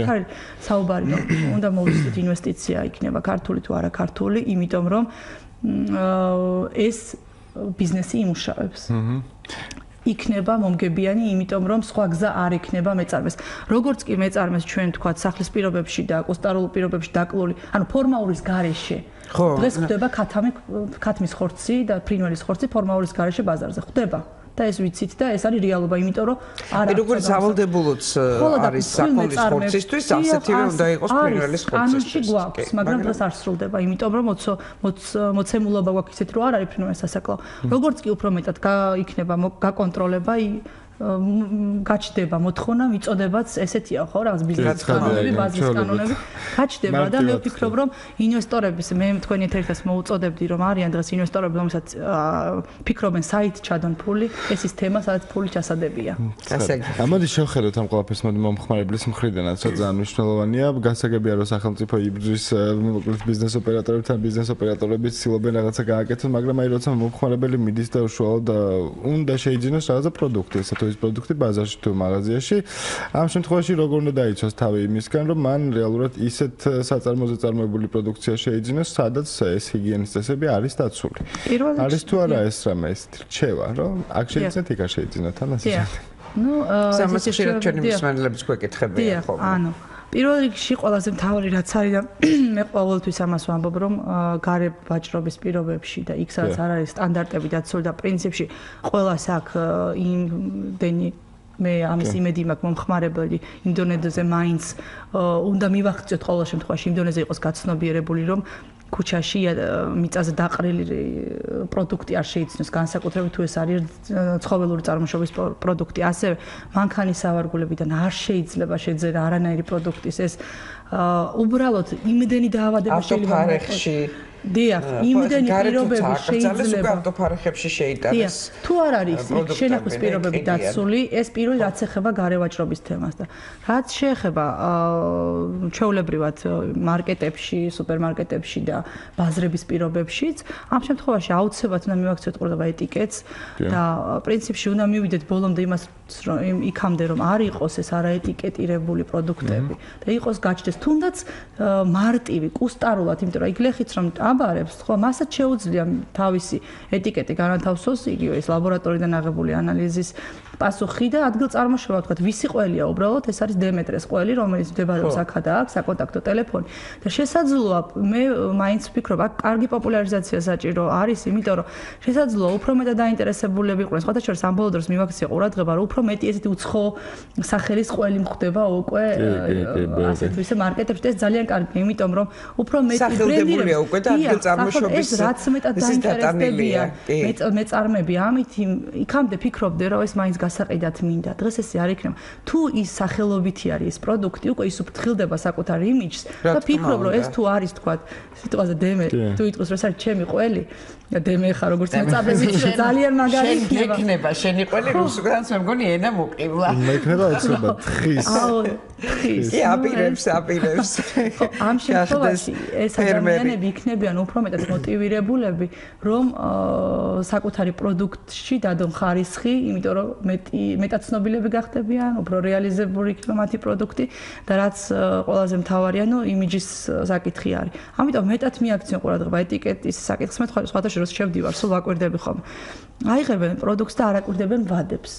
[SPEAKER 3] აქ არის საუბარი რომ [coughs] უნდა მოვისწროთ ინვესტიცია იქნება ქართული თუ არა ქართული იმიტომ რომ ეს ბიზნესი იმუშავებს. იქნება მომგებიანი, იმიტომ რომ სხვა გზა არ იქნება მეწარმეს. როგორც კი მეწარმეს ჩვენ თქვა სახლის პირობებში და კუსტარულ პირობებში დაკლული, ანუ ფორმაურის გარეშე. ხო, დღეს ხდება ქათამი ქათმის ხორცი და ფრინველის ხორცი ფორმაურის გარეშე ბაზარზე. ხდება. და ეს ვიცით და ეს არის რეალობა, იმიტომ რომ
[SPEAKER 1] არ არის როგორც სავალდებულოც არის საკმაოდ ხორცისთვის, ასეთივე უნდა იყოს ფრინველის ხორცისთვის.
[SPEAKER 3] კანონში გვაქვს, მაგრამ დღეს არ სრულდება, იმიტომ რომ მოცემულობა გვაქვს ისეთ რომ არ არის ფრინველის სასაკლო. როგორც კი უფრო მეტად იქნება გაკონტროლება გაჩდება მოთხოვნა მიწოდებაც ესეთია ხო რაღაც ბიზნეს კანონები, ბაზის კანონები გაჩდება და მე ვფიქრობ რომ ინვესტორების მე თქვენი ერთერთას მოუწოდებდი რომ არიან დღეს ინვესტორები რომელსაც ფიქრობენ საით ჩადონ ფული ეს ის თემა სადაც ფული ჩასადებია.
[SPEAKER 2] ასე ამოდი შევხედოთ ამ ყველაფერს მოდი მომხმარებლის მხრიდანაც რა ძალიან მნიშვნელოვანია. გასაგებია რომ სახელმწიფო იბრძვის მოკლედ ბიზნეს ოპერატორებთან ბიზნეს ოპერატორები ცდილობენ რაღაცა გააკეთოს მაგრამ აი როცა მომხმარებელი მიდის და უშუალოდ უნდა შეიძინოს რაღაცა პროდუქტი ესე თუ ის პროდუქტი ბაზარში თუ მაღაზიაში. ამ შემთხვევაში როგორ უნდა დაიცვას თავი იმისგან, რომ მან რეალურად ისეთ საწარმოზე წარმოებული პროდუქცია შეიძინოს, სადაც ეს ჰიგიენის წესები არის დაცული. არის თუ არა ეს რამე ეს რჩევა, რომ აქ შეიძლება იქა შეიძინოთ ან ასე.
[SPEAKER 1] ნუ ეს შეიძლება ჩვენი მსმენელებს გვეკითხებიან
[SPEAKER 3] ხო? ანუ პირველ რიგში ყველაზე მთავარი რაც არის და [clears throat] მე ყოველთვის ამას ვამბობ რომ გარე ვაჭრობის პირობებში და იქ სადაც არ არის სტანდარტები დაცული და პრინციპში ყოველას აქ იმდენი მე ამის იმედი მაქვს მომხმარებელი ინდონეზიაზე მაინც უნდა მივახციოთ ყოველ შემთხვევაში ინდონეზია იყოს გაცნობიერებული რომ ქუჩაში მიწაზე დაყრილი პროდუქტი არ შეიცნოს. განსაკუთრებით თუ ეს არის ცხოველური წარმოშობის პროდუქტი. ასევე მანქანის ავარგულებიდან არ შეიძლება შეძერა არანაირი პროდუქტის ეს უბრალოდ იმდენი დაავადება
[SPEAKER 1] შეიძლება იყოს
[SPEAKER 3] დიახ, იმდენი პირობები შეიძლება
[SPEAKER 1] ავტოფარეხებში შეიტანეს.
[SPEAKER 3] თუ არ არის შენახვის პირობები დაცული, ეს პირველი რაც ეხება გარევაჭრობის თემას და რაც შეეხება ჩეულებრივად მარკეტებში, სუპერმარკეტებში და ბაზრების პირობებშიც, ამ შემთხვევაში აუცილებლად უნდა მივაქციოთ ყურადღება ეტიკეტს და პრინციპში უნდა მივიდეთ ბოლომდე იმას რომ იქამდე რომ არ იყოს ეს არაეტიკეტირებული პროდუქტები და იყოს გაჩნდეს. თუნდაც მარტივი, კუსტარულად, იმიტომ რომ იქ ლეხიც რომ აბარებს, ხო, მასაც შეუძლია თავისი ეტიკეტი განათავსოს, იგივე ეს ლაბორატორიიდან აღებული ანალიზის პასუხი და ადგილ წარმოშობა თქვა ვისი ყველია უბრალოდ ეს არის დემეტრეს ყველი რომელიც მდებარეობს აქა და აქ საკონტაქტო ტელეფონი. და შესაძლოა მე მაინც ვფიქრობ აქ კარგი პოპულარიზაცია საჭირო არის იმიტომ რომ შესაძლოა უფრო მეტად დაინტერესებულები იყვნენ სხვათა შორის ამ ბოლო დროს მივაქცია ყურადღება რომ უფრო მეტი ესეთი უცხო სახელის ყველი მხვდება უკვე ასეთ ვისე მარკეტებში. და ეს ძალიან კარგი იმიტომ რომ უფრო მეტი
[SPEAKER 1] ბრენდირება უკვე და ადგილ წარმოშობის
[SPEAKER 3] ეს რაც მეტად დაინტერესებია მე წარმები ამით იქამდე ფიქრობდე რომ ეს მაინც გასაყიდად მინდა. დღეს ესე არ იქნება. თუ ის სახელობითი არის ეს პროდუქტი, უკვე ის უფრთხილდება საკუთარ იმიჯს და ფიქრობ რომ ეს თუ არის თქვა სიტყვაზე დემე, თუ იტყვის რომ ეს არის ჩემი ყველი, და დემე ხარ როგორც მეწაბები ძალიან მაგარი
[SPEAKER 1] იქნება. იქნება შენი ყველი რუსულგანაც მე მგონი ენა მოკივლა.
[SPEAKER 2] მე იქნება უცბა თხის.
[SPEAKER 3] აუ თხის.
[SPEAKER 1] კი აპირებს აპირებს.
[SPEAKER 3] ამ [laughs] შემთხვევაში ეს ადამიანები იქნებიან უფრო მეტად მოტივირებულები რომ საკუთარი პროდუქტში დადონ ხარისხი, იმიტომ რომ მეტი მეტად ცნობილები გახდებიან, უფრო რეალიზებული იქნება მათი პროდუქტი და რაც ყველაზე მთავარია, ნუ იმიჯის საკითხი არის. ამიტომ მეტად მიაქციონ ყურადღება ეტიკეტის საკითხს, მე სხვათა შორის შევდივარ, სულ ვაკვირდები ხომ. აიღებენ პროდუქტს და არ აკვირდებენ ვადებს.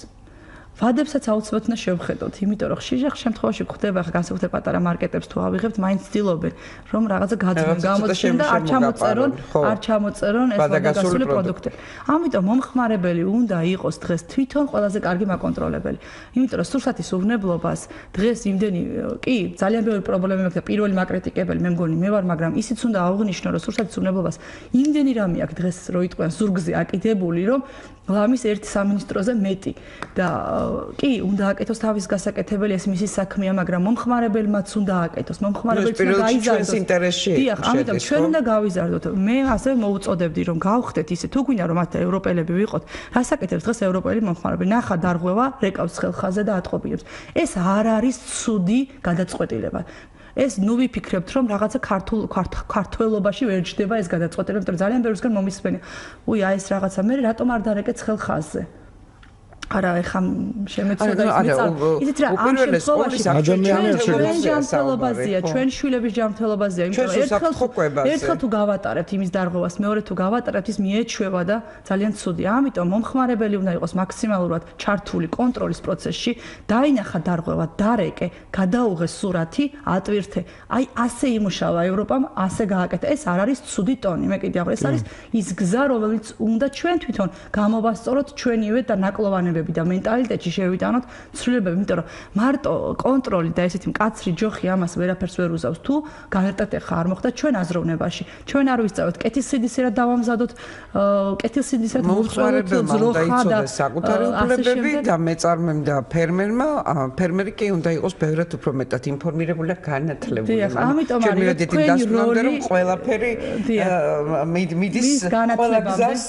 [SPEAKER 3] ვადებსაც აუცილებლად უნდა შევხედოთ, იმიტომ რომ ხშირ შემთხვევაში გვხდება ხა განსაკუთრებით პატარა მარკეტებს თუ ავიღებთ, მაინც ცდილობენ, რომ რაღაცა გაძვენ, გამოჩენ და არ ჩამოწერონ, არ ჩამოწერონ ეს გადაგასული პროდუქტები. ამიტომ მომხმარებელი უნდა იყოს დღეს თვითონ ყველაზე კარგი მაკონტროლებელი. იმიტომ რომ სურსათის უვნებლობას დღეს იმდენი კი, ძალიან ბევრი პრობლემა მაქვს და პირველი მაკრიტიკებელი მე მგონი მე ვარ, მაგრამ ისიც უნდა აღვნიშნო, რომ სურსათის უვნებლობას იმდენი რამე აქვს დღეს რო იტყვიან ზურგზე აკიდებული, რომ ლამის ერთ სამინისტროზე მეტი და კი, უნდა აკეთოს თავის გასაკეთებელი ეს მისი საქმეა, მაგრამ მომხმარებელმაც უნდა აკეთოს. მომხმარებელს უნდა
[SPEAKER 1] გაიზარდოს.
[SPEAKER 3] დიახ, ამიტომ ჩვენ უნდა გავიზარდოთ. მე ასევე მოუწოდებდი, რომ გავხდეთ ისე, თუ გვინდა რომ მათ ევროპელები ვიყოთ, რასაკეთებს დღეს ევროპელი მომხმარებელი? ნახა დარღვევა, რეკავს ხელხაზე და ატყობინებს. ეს არ არის ცუდი გადაწყვეტილება. ეს ნუ ვიფიქრებთ რომ რაღაცა ქართულ ქართველობაში ვერ ჯდება ეს გადაწყვეტილება, იმიტომ რომ ძალიან ბევრისგან მომისმენია. უი, აი ეს რაღაცა მე რატომ არ დარეკეთ ხელხაზე? არა, ეხა შემეცოდა ის მეწარ. იცით რა, ამ შემთხვევაში
[SPEAKER 2] ადამიანის
[SPEAKER 3] ჯანმრთელობაზეა, ჩვენ შვილების ჯანმრთელობაზეა, იმიტომ რომ ერთხელ ერთხელ თუ გავატარებთ იმის დარღვევას, მეორე თუ გავატარებთ ის მიეჩვევა და ძალიან ცუდი. ამიტომ მომხმარებელი უნდა იყოს მაქსიმალურად ჩართული კონტროლის პროცესში, დაინახა დარღვევა, დარეკე, გადაუღე სურათი, ატვირთე. აი ასე იმუშავა ევროპამ, ასე გააკეთა. ეს არ არის ცუდი ტონი, მე კიდევ ეს არის ის გზა, რომელიც უნდა ჩვენ თვითონ გამოვასწოროთ ჩვენივე და ნაკლოვანებები ცვლილებები და მენტალიტეტში შევიტანოთ ცვლილებები, იმიტომ რომ მარტო კონტროლი და ესეთი მკაცრი ჯოხი ამას ვერაფერს ვერ უზავს თუ განერტატე ხარ მოხდა ჩვენ აზროვნებაში. ჩვენ არ ვისწავლოთ კეთილსიდისერად დავამზადოთ, კეთილსიდისერად მოხსვარებთ ძროხა და
[SPEAKER 1] საკუთარი უფლებები და მეწარმემ და ფერმერმა, ფერმერი კი უნდა იყოს ბევრად უფრო მეტად ინფორმირებული და განათლებული.
[SPEAKER 3] დიახ, ამიტომ არის
[SPEAKER 1] თქვენი როლი ყველაფერი მიდის ყველა გზას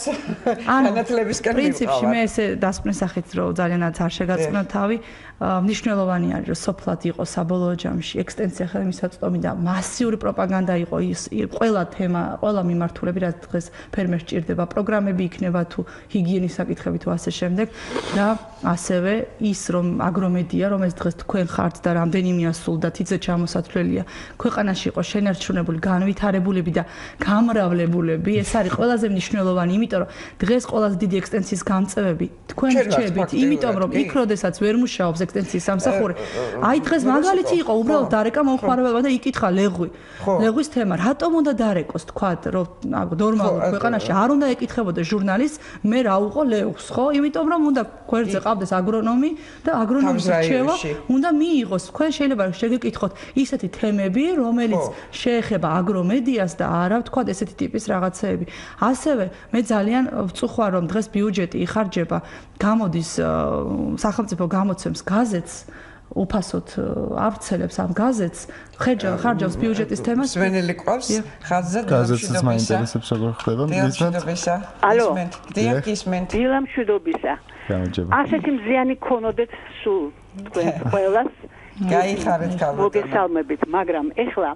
[SPEAKER 1] განათლებისკენ მიყავა.
[SPEAKER 3] პრინციპში მე ესე დასკვნის სახით ვიცით რომ ძალიანაც არ შეგაწყნა თავი მნიშვნელოვანი არის რომ სოფლად იყოს საბოლოო ჯამში. ექსტენსია ხელმისაწვდომი და მასიური პროპაგანდა იყო ის ყველა თემა ყველა მიმართულები რაც დღეს ფერმერს ჭირდება პროგრამები იქნება თუ ჰიგიენის საკითხები თუ ასე შემდეგ. და ასევე ის რომ აგრომედია რომ ეს დღეს თქვენ ხართ და რამდენიმე ასულდა თიძე ჩამოსათვლელია ქვეყანაში იყო შენერჩუნებული განვითარებულები და გამრავლებულები. ეს არის ყველაზე მნიშვნელოვანი იმიტომ რომ დღეს ყველაზე დიდი ექსტენსიის გამწევები თქვენ რჩებით იმიტომ რომ იქ როდესაც ვერ მუშაობს ექსტენსიის სამსახური. აი დღეს მაგალითი იყო, უბრალოდ დარეკა მომხმარებელმა და იკითხა ლეღვი. ლეგვის თემა, რატომ უნდა დარეკოს, თქვა, რომ ნორმალურ ქვეყანაში არ უნდა ეკითხებოდა ჟურნალისტს, მე რა უყო ლეღვს, ხო? იმიტომ რომ უნდა გვერდზე ყავდეს აგრონომი და აგრონომის რჩევა უნდა მიიღოს. თქვენ შეიძლება შეგეკითხოთ ისეთი თემები, რომელიც შეეხება აგრომედიას და არა თქვა ესეთი ტიპის რაღაცეები. ასევე მე ძალიან ვწუხარ რომ დღეს ბიუჯეტი იხარჯება გამოდის სახელმწიფო გამოცემს გაზეთს უფასოდ ავრცელებს ამ გაზეთს ხერჯა ხარჯავს ბიუჯეტის თემას.
[SPEAKER 1] სვენელი ყავს ხაზზე
[SPEAKER 2] გაზეთს მაინტერესებს როგორ ხდება
[SPEAKER 1] მისმენთ
[SPEAKER 5] ალო.
[SPEAKER 1] დიახ ისმენთ
[SPEAKER 5] დილამშვიდობისა
[SPEAKER 2] გამარჯობა.
[SPEAKER 5] ასეთი მზიანი ქონოდეთ სულ თქვენ ყველას.
[SPEAKER 1] გაიხარეთ ქალბატონო.
[SPEAKER 5] მოგესალმებით მაგრამ ეხლა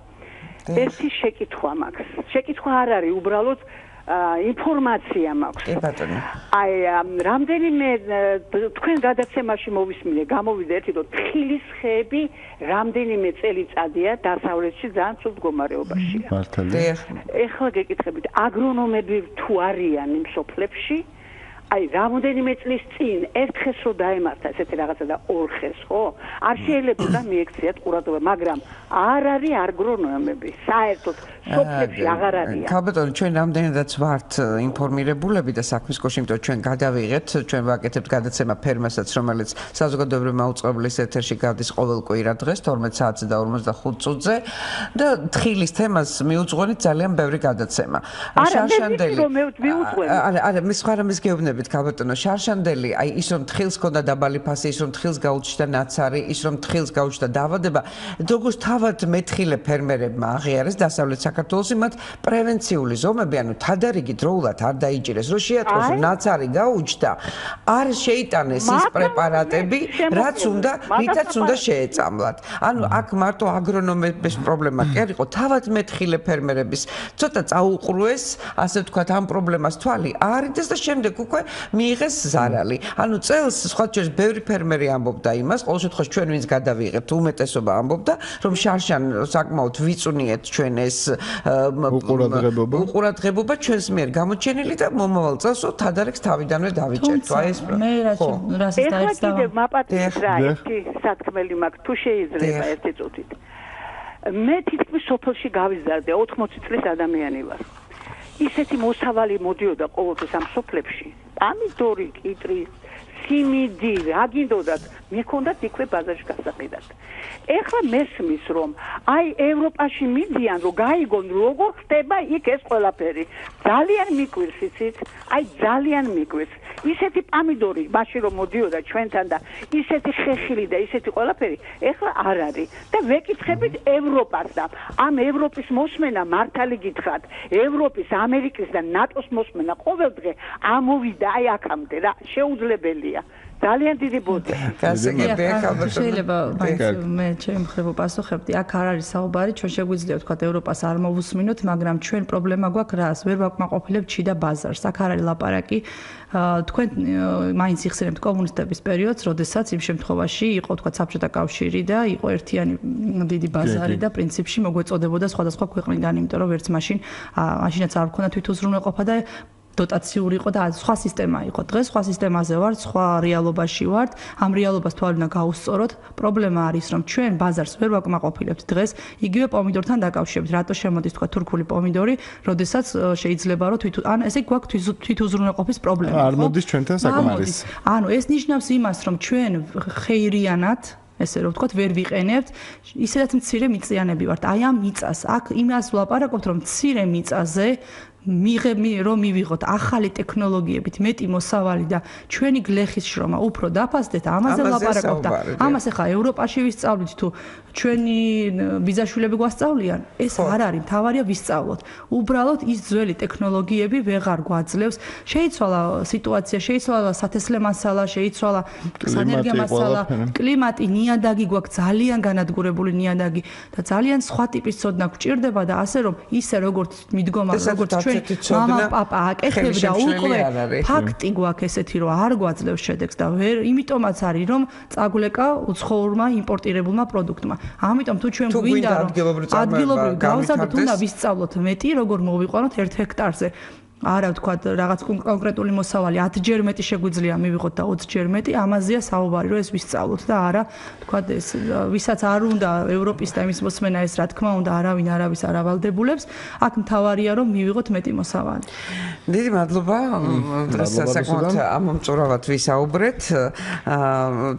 [SPEAKER 5] ერთი შეკითხვა მაქვს. შეკითხვა არ არის უბრალოდ ინფორმაცია მაქვს.
[SPEAKER 1] კი ბატონო.
[SPEAKER 5] აი რამდენიმე თქვენ გადაცემაში მოვისმინე, გამოვიდა ერთი რომ თხილის ხეები რამდენიმე წელიწადია დასავლეთში ძალიან ცუდ მდგომარეობაშია.
[SPEAKER 2] მართალია.
[SPEAKER 5] ეხლა გეკითხებით, აგრონომები თუ არიან იმ სოფლებში? აი, რამოდენიმე წლის წინ ერთხეს რო დაემართა ესეთი რაღაცა და ორხეს, ხო? არ შეიძლებოდა მიექციათ ყურადღება, მაგრამ არ არის აგრონომები, საერთოდ სოფლებში აღარ არიან.
[SPEAKER 1] კაბატონო, ჩვენ რამდენადაც ვართ ინფორმირებულები და საქმის კოში, იმიტომ ჩვენ გადავიღეთ, ჩვენ ვაკეთებთ გადაცემა ფერმასაც, რომელიც საზოგადოებრივ მაუწყებლის ეთერში გადის ყოველ კვირა დღეს 12 საათზე და 45 წუთზე და თხილის თემას მიუძღვენით ძალიან ბევრი გადაცემა.
[SPEAKER 5] შარშანდელი.
[SPEAKER 1] არა, არა, მე სხვა რამეს გეუბნებით, კაბატონო, შარშანდელი, აი ის რომ თხილს ქონდა დაბალი ფასი, ის რომ თხილს გაუჩნდა ნაცარი, ის რომ თხილს გაუჩნდა დაავადება, როგორც თავად მეთხილე ფერმერებმა აღიარეს დასავლეთ საქართველოსი მათ პრევენციული ზომები, ანუ თადარიგი დროულად არ დაიჭირეს, რომ შეატყოს ნაცარი გაუჩნდა, არ შეიტანეს ის პრეპარატები, რაც უნდა, რითაც უნდა შეეწამლათ. ანუ აქ მარტო აგრონომების პრობლემა კი არ იყო, თავად მეთხილე ფერმერების ცოტა წაუყრუეს, ასე ვთქვათ, ამ პრობლემას თვალი არიდეს და შემდეგ უკვე მიიღეს ზარალი. ანუ წელს სხვა შეიძლება ბევრი ფერმერი ამბობდა იმას, ყოველ შემთხვევაში ჩვენ ვინც გადავიღებთ, უმეტესობა ამბობდა, რომ შარშან საკმაოდ ვიწუნიეთ ჩვენ ეს
[SPEAKER 2] უყურადღებობა.
[SPEAKER 1] უყურადღებობა ჩვენს მიერ გამოჩენილი და მომავალ წელს თადარიქს თავიდანვე დავიჭერთ. აი ეს
[SPEAKER 3] მე რასაც დაიწყდა
[SPEAKER 5] ეხლა კიდე მაპატის რა ერთი სათქმელი მაქვს თუ შეიძლება ერთი წუთით. მე თითქმის სოფელში გავიზარდე 80 წლის ადამიანი ვარ ისეთი მოსავალი მოდიოდა ყოველთვის ამ სოფლებში. ამიდორი კიტრი სიმიდი რა გინდოდათ მე ქონდათ იქვე ბაზარში გასაყიდად ეხლა მესმის რომ აი ევროპაში მიდიან რომ გაიგონ როგორ ხდება იქ ეს ყველაფერი? ძალიან მიკვირს იცით? აი ძალიან მიკვირს ისეთი პამიდორი მაშინ რომ მოდიოდა ჩვენთან და ისეთი ხეხილი და ისეთი ყველაფერი ეხლა არ არის. და ვეკითხებით ევროპას და ამ ევროპის მოსმენა მართალი გითხრათ. ევროპის ამერიკის და ნატოს მოსმენა ყოველდღე ამოვიდა აი აქამდე რა შეუძლებელია ძალიან დიდი ბოდი.
[SPEAKER 1] გასაგებია ხალხო.
[SPEAKER 3] შეიძლება მე ჩემ ხრებო პასუხებდი. აქ არ არის საუბარი, ჩვენ შეგვიძლია თქვა ევროპას არ მოვუსმინოთ, მაგრამ ჩვენ პრობლემა გვაქვს რას? ვერ ვაკმაყოფილებთ ჩიდა ბაზარს. აქ არ არის ლაპარაკი. თქვენ მაინც იხსენებთ კომუნისტების პერიოდს, როდესაც იმ შემთხვევაში იყო თქვა საბჭოთა კავშირი და იყო ერთიანი დიდი ბაზარი და პრინციპში მოგვეწოდებოდა სხვადასხვა ქვეყნიდან, იმიტომ რომ ვერც მაშინ მაშინაც არ ქონდა თვითუზრუნველყოფა და დოტაციური იყო და სხვა სისტემა იყო. დღეს სხვა სისტემაზე ვარ, სხვა რეალობაში ვარ. ამ რეალობას თვალიდან გაუსწოროთ. პრობლემა არის, რომ ჩვენ ბაზარს ვერ ვაკმაყოფილებთ დღეს. იგივე პომიდორთან დაკავშირებით, რატო შემოდის თქვა თურქული პომიდორი, როდესაც შეიძლება რომ თვით ან ესე გვაქვს თვითუზრუნველყოფის პრობლემა.
[SPEAKER 2] არ მოდის ჩვენთან საკმარის.
[SPEAKER 3] ანუ ეს ნიშნავს იმას, რომ ჩვენ ხეირიანად ესე რომ ვთქვათ, ვერ ვიყენებთ, ისედაც მცირე მიწიანები ვართ. აი ამ მიწას, აქ იმას ვლაპარაკობთ, რომ მცირე მიწაზე მიღები რომ მივიღოთ ახალი ტექნოლოგიებით მეტი მოსავალი და ჩვენი გლეხის შრომა უფრო დაფასდეთ ამაზე ლაპარაკობთ და ამას ახლა ევროპაში ვისწავლით თუ ჩვენი ბიზაშვილები გვასწავლიან? ეს არ არის თავარია ვისწავლოთ. უბრალოდ ის ძველი ტექნოლოგიები ვეღარ გვაძლევს. შეიცვალა სიტუაცია შეიცვალა სათესლე მასალა შეიცვალა სანერგია მასალა. კლიმატი ნიადაგი გვაქვს ძალიან განადგურებული ნიადაგი და ძალიან სხვა ტიპის ცოდნა გვჭირდება და ასე რომ ისე როგორც მიდგომა როგორც მამა პაპა აკეთებდა უკვე ფაქტი გვაქვს ესეთი რომ არ გვაძლევს შედეგს და ვერ იმიტომაც არის რომ წაგვლეკა უცხოურმა იმპორტირებულმა პროდუქტმა. ამიტომ თუ ჩვენ გვინდა რომ ადგილობრივი გავზადოთ უნდა ვისწავლოთ მეტი როგორ მოვიყვანოთ 1 ჰექტარზე არა ვთქვა რაღაც კონკრეტული მოსავალი 10 ჯერ მეტი შეგვიძლია მივიღოთ და 20 ჯერ მეტი ამაზეა საუბარი რომ ეს ვისწავლოთ და არა ვთქვა ეს ვისაც არ უნდა ევროპის და იმის მოსმენა ეს რა თქმა უნდა არავინ არავის არ ავალდებულებს აქ მთავარია რომ მივიღოთ მეტი მოსავალი.
[SPEAKER 1] დიდი მადლობა. დღეს საკმაოდ ამომწურავად ვისაუბრეთ.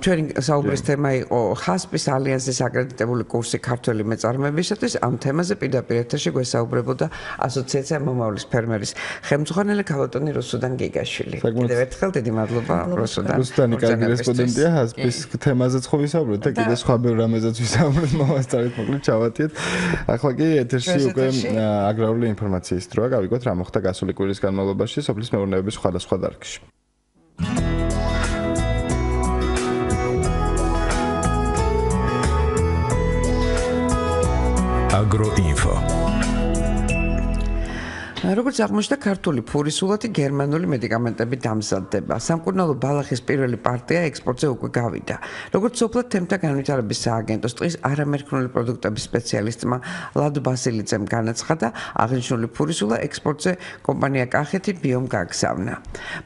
[SPEAKER 1] ჩვენი საუბრის თემა იყო ხასპის ალიანსის აკრედიტებული კურსი ქართველი მეწარმეებისათვის ამ თემაზე პირდაპირ ეთერში გვესაუბრებოდა ასოციაცია მომავლის ფერმერის ხელმძღვანელი ქალბატონი რუსუდან გიგაშვილი. კიდევ ერთხელ დიდი მადლობა რუსუდან.
[SPEAKER 2] რუსუდანი კარგი რესპონდენტია ჰასპის თემაზეც ხო ვისაუბრეთ და კიდე სხვა ბევრ რამეზეც ვისაუბრეთ მომასწრეთ მოკლედ ჩავატიეთ. ახლა კი ეთერში უკვე აგრარული ინფორმაციის დროა გავიგოთ რა მოხდა გასული კვირის განმავლობაში სოფლის მეურნეობის სხვადასხვა დარგში.
[SPEAKER 1] აგროინფო როგორც აღმოჩნდა ქართული ფურისულათი გერმანული მედიკამენტები დამზადდება. სამკურნალო ბალახის პირველი პარტია ექსპორტზე უკვე გავიდა. როგორც სოფლად თემთა განვითარების სააგენტოს ტყის არამერქნული პროდუქტების სპეციალისტმა ლადო ბასილიძემ განაცხადა, აღნიშნული ფურისულა ექსპორტზე კომპანია კახეთი ბიომ გაგზავნა.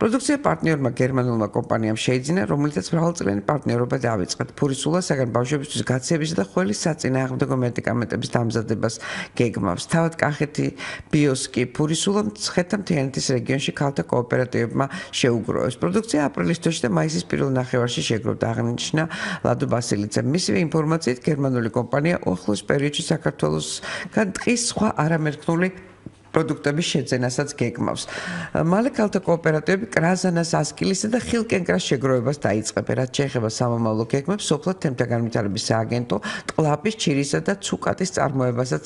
[SPEAKER 1] პროდუქცია პარტნიორმა გერმანულმა კომპანიამ შეიძინა, რომელიცაც მრავალწლიანი პარტნიორობა დაიწყეს. ფურისულა საგან ბავშვებისთვის გაცებისა და ყველის საწინააღმდეგო მედიკამენტების დამზადებას გეგმავს. თავად კახეთი ბიოსკი ფურისულა მცხეთა მთიანეთის რეგიონში ქალთა კოოპერატივებმა შეუგროვეს. პროდუქცია აპრილის თვეში და მაისის პირველ ნახევარში შეგროვდა აღნიშნა ლადო ბასილიძე. მისივე ინფორმაციით გერმანული კომპანია ახლოს პერიოდში საქართველოს განტყის სხვა არამერქნული პროდუქტების შეძენასაც გეგმავს. მალე ქალთა კოოპერატივები კრაზანას ასკილისა და ხილკენკრას შეგროვებას დაიწყებენ, რაც შეეხება სამომავლო გეგმებს, სოფლად თემთა განვითარების სააგენტო ტყლაპის, ჩირისა და ცუკატის წარმოებასაც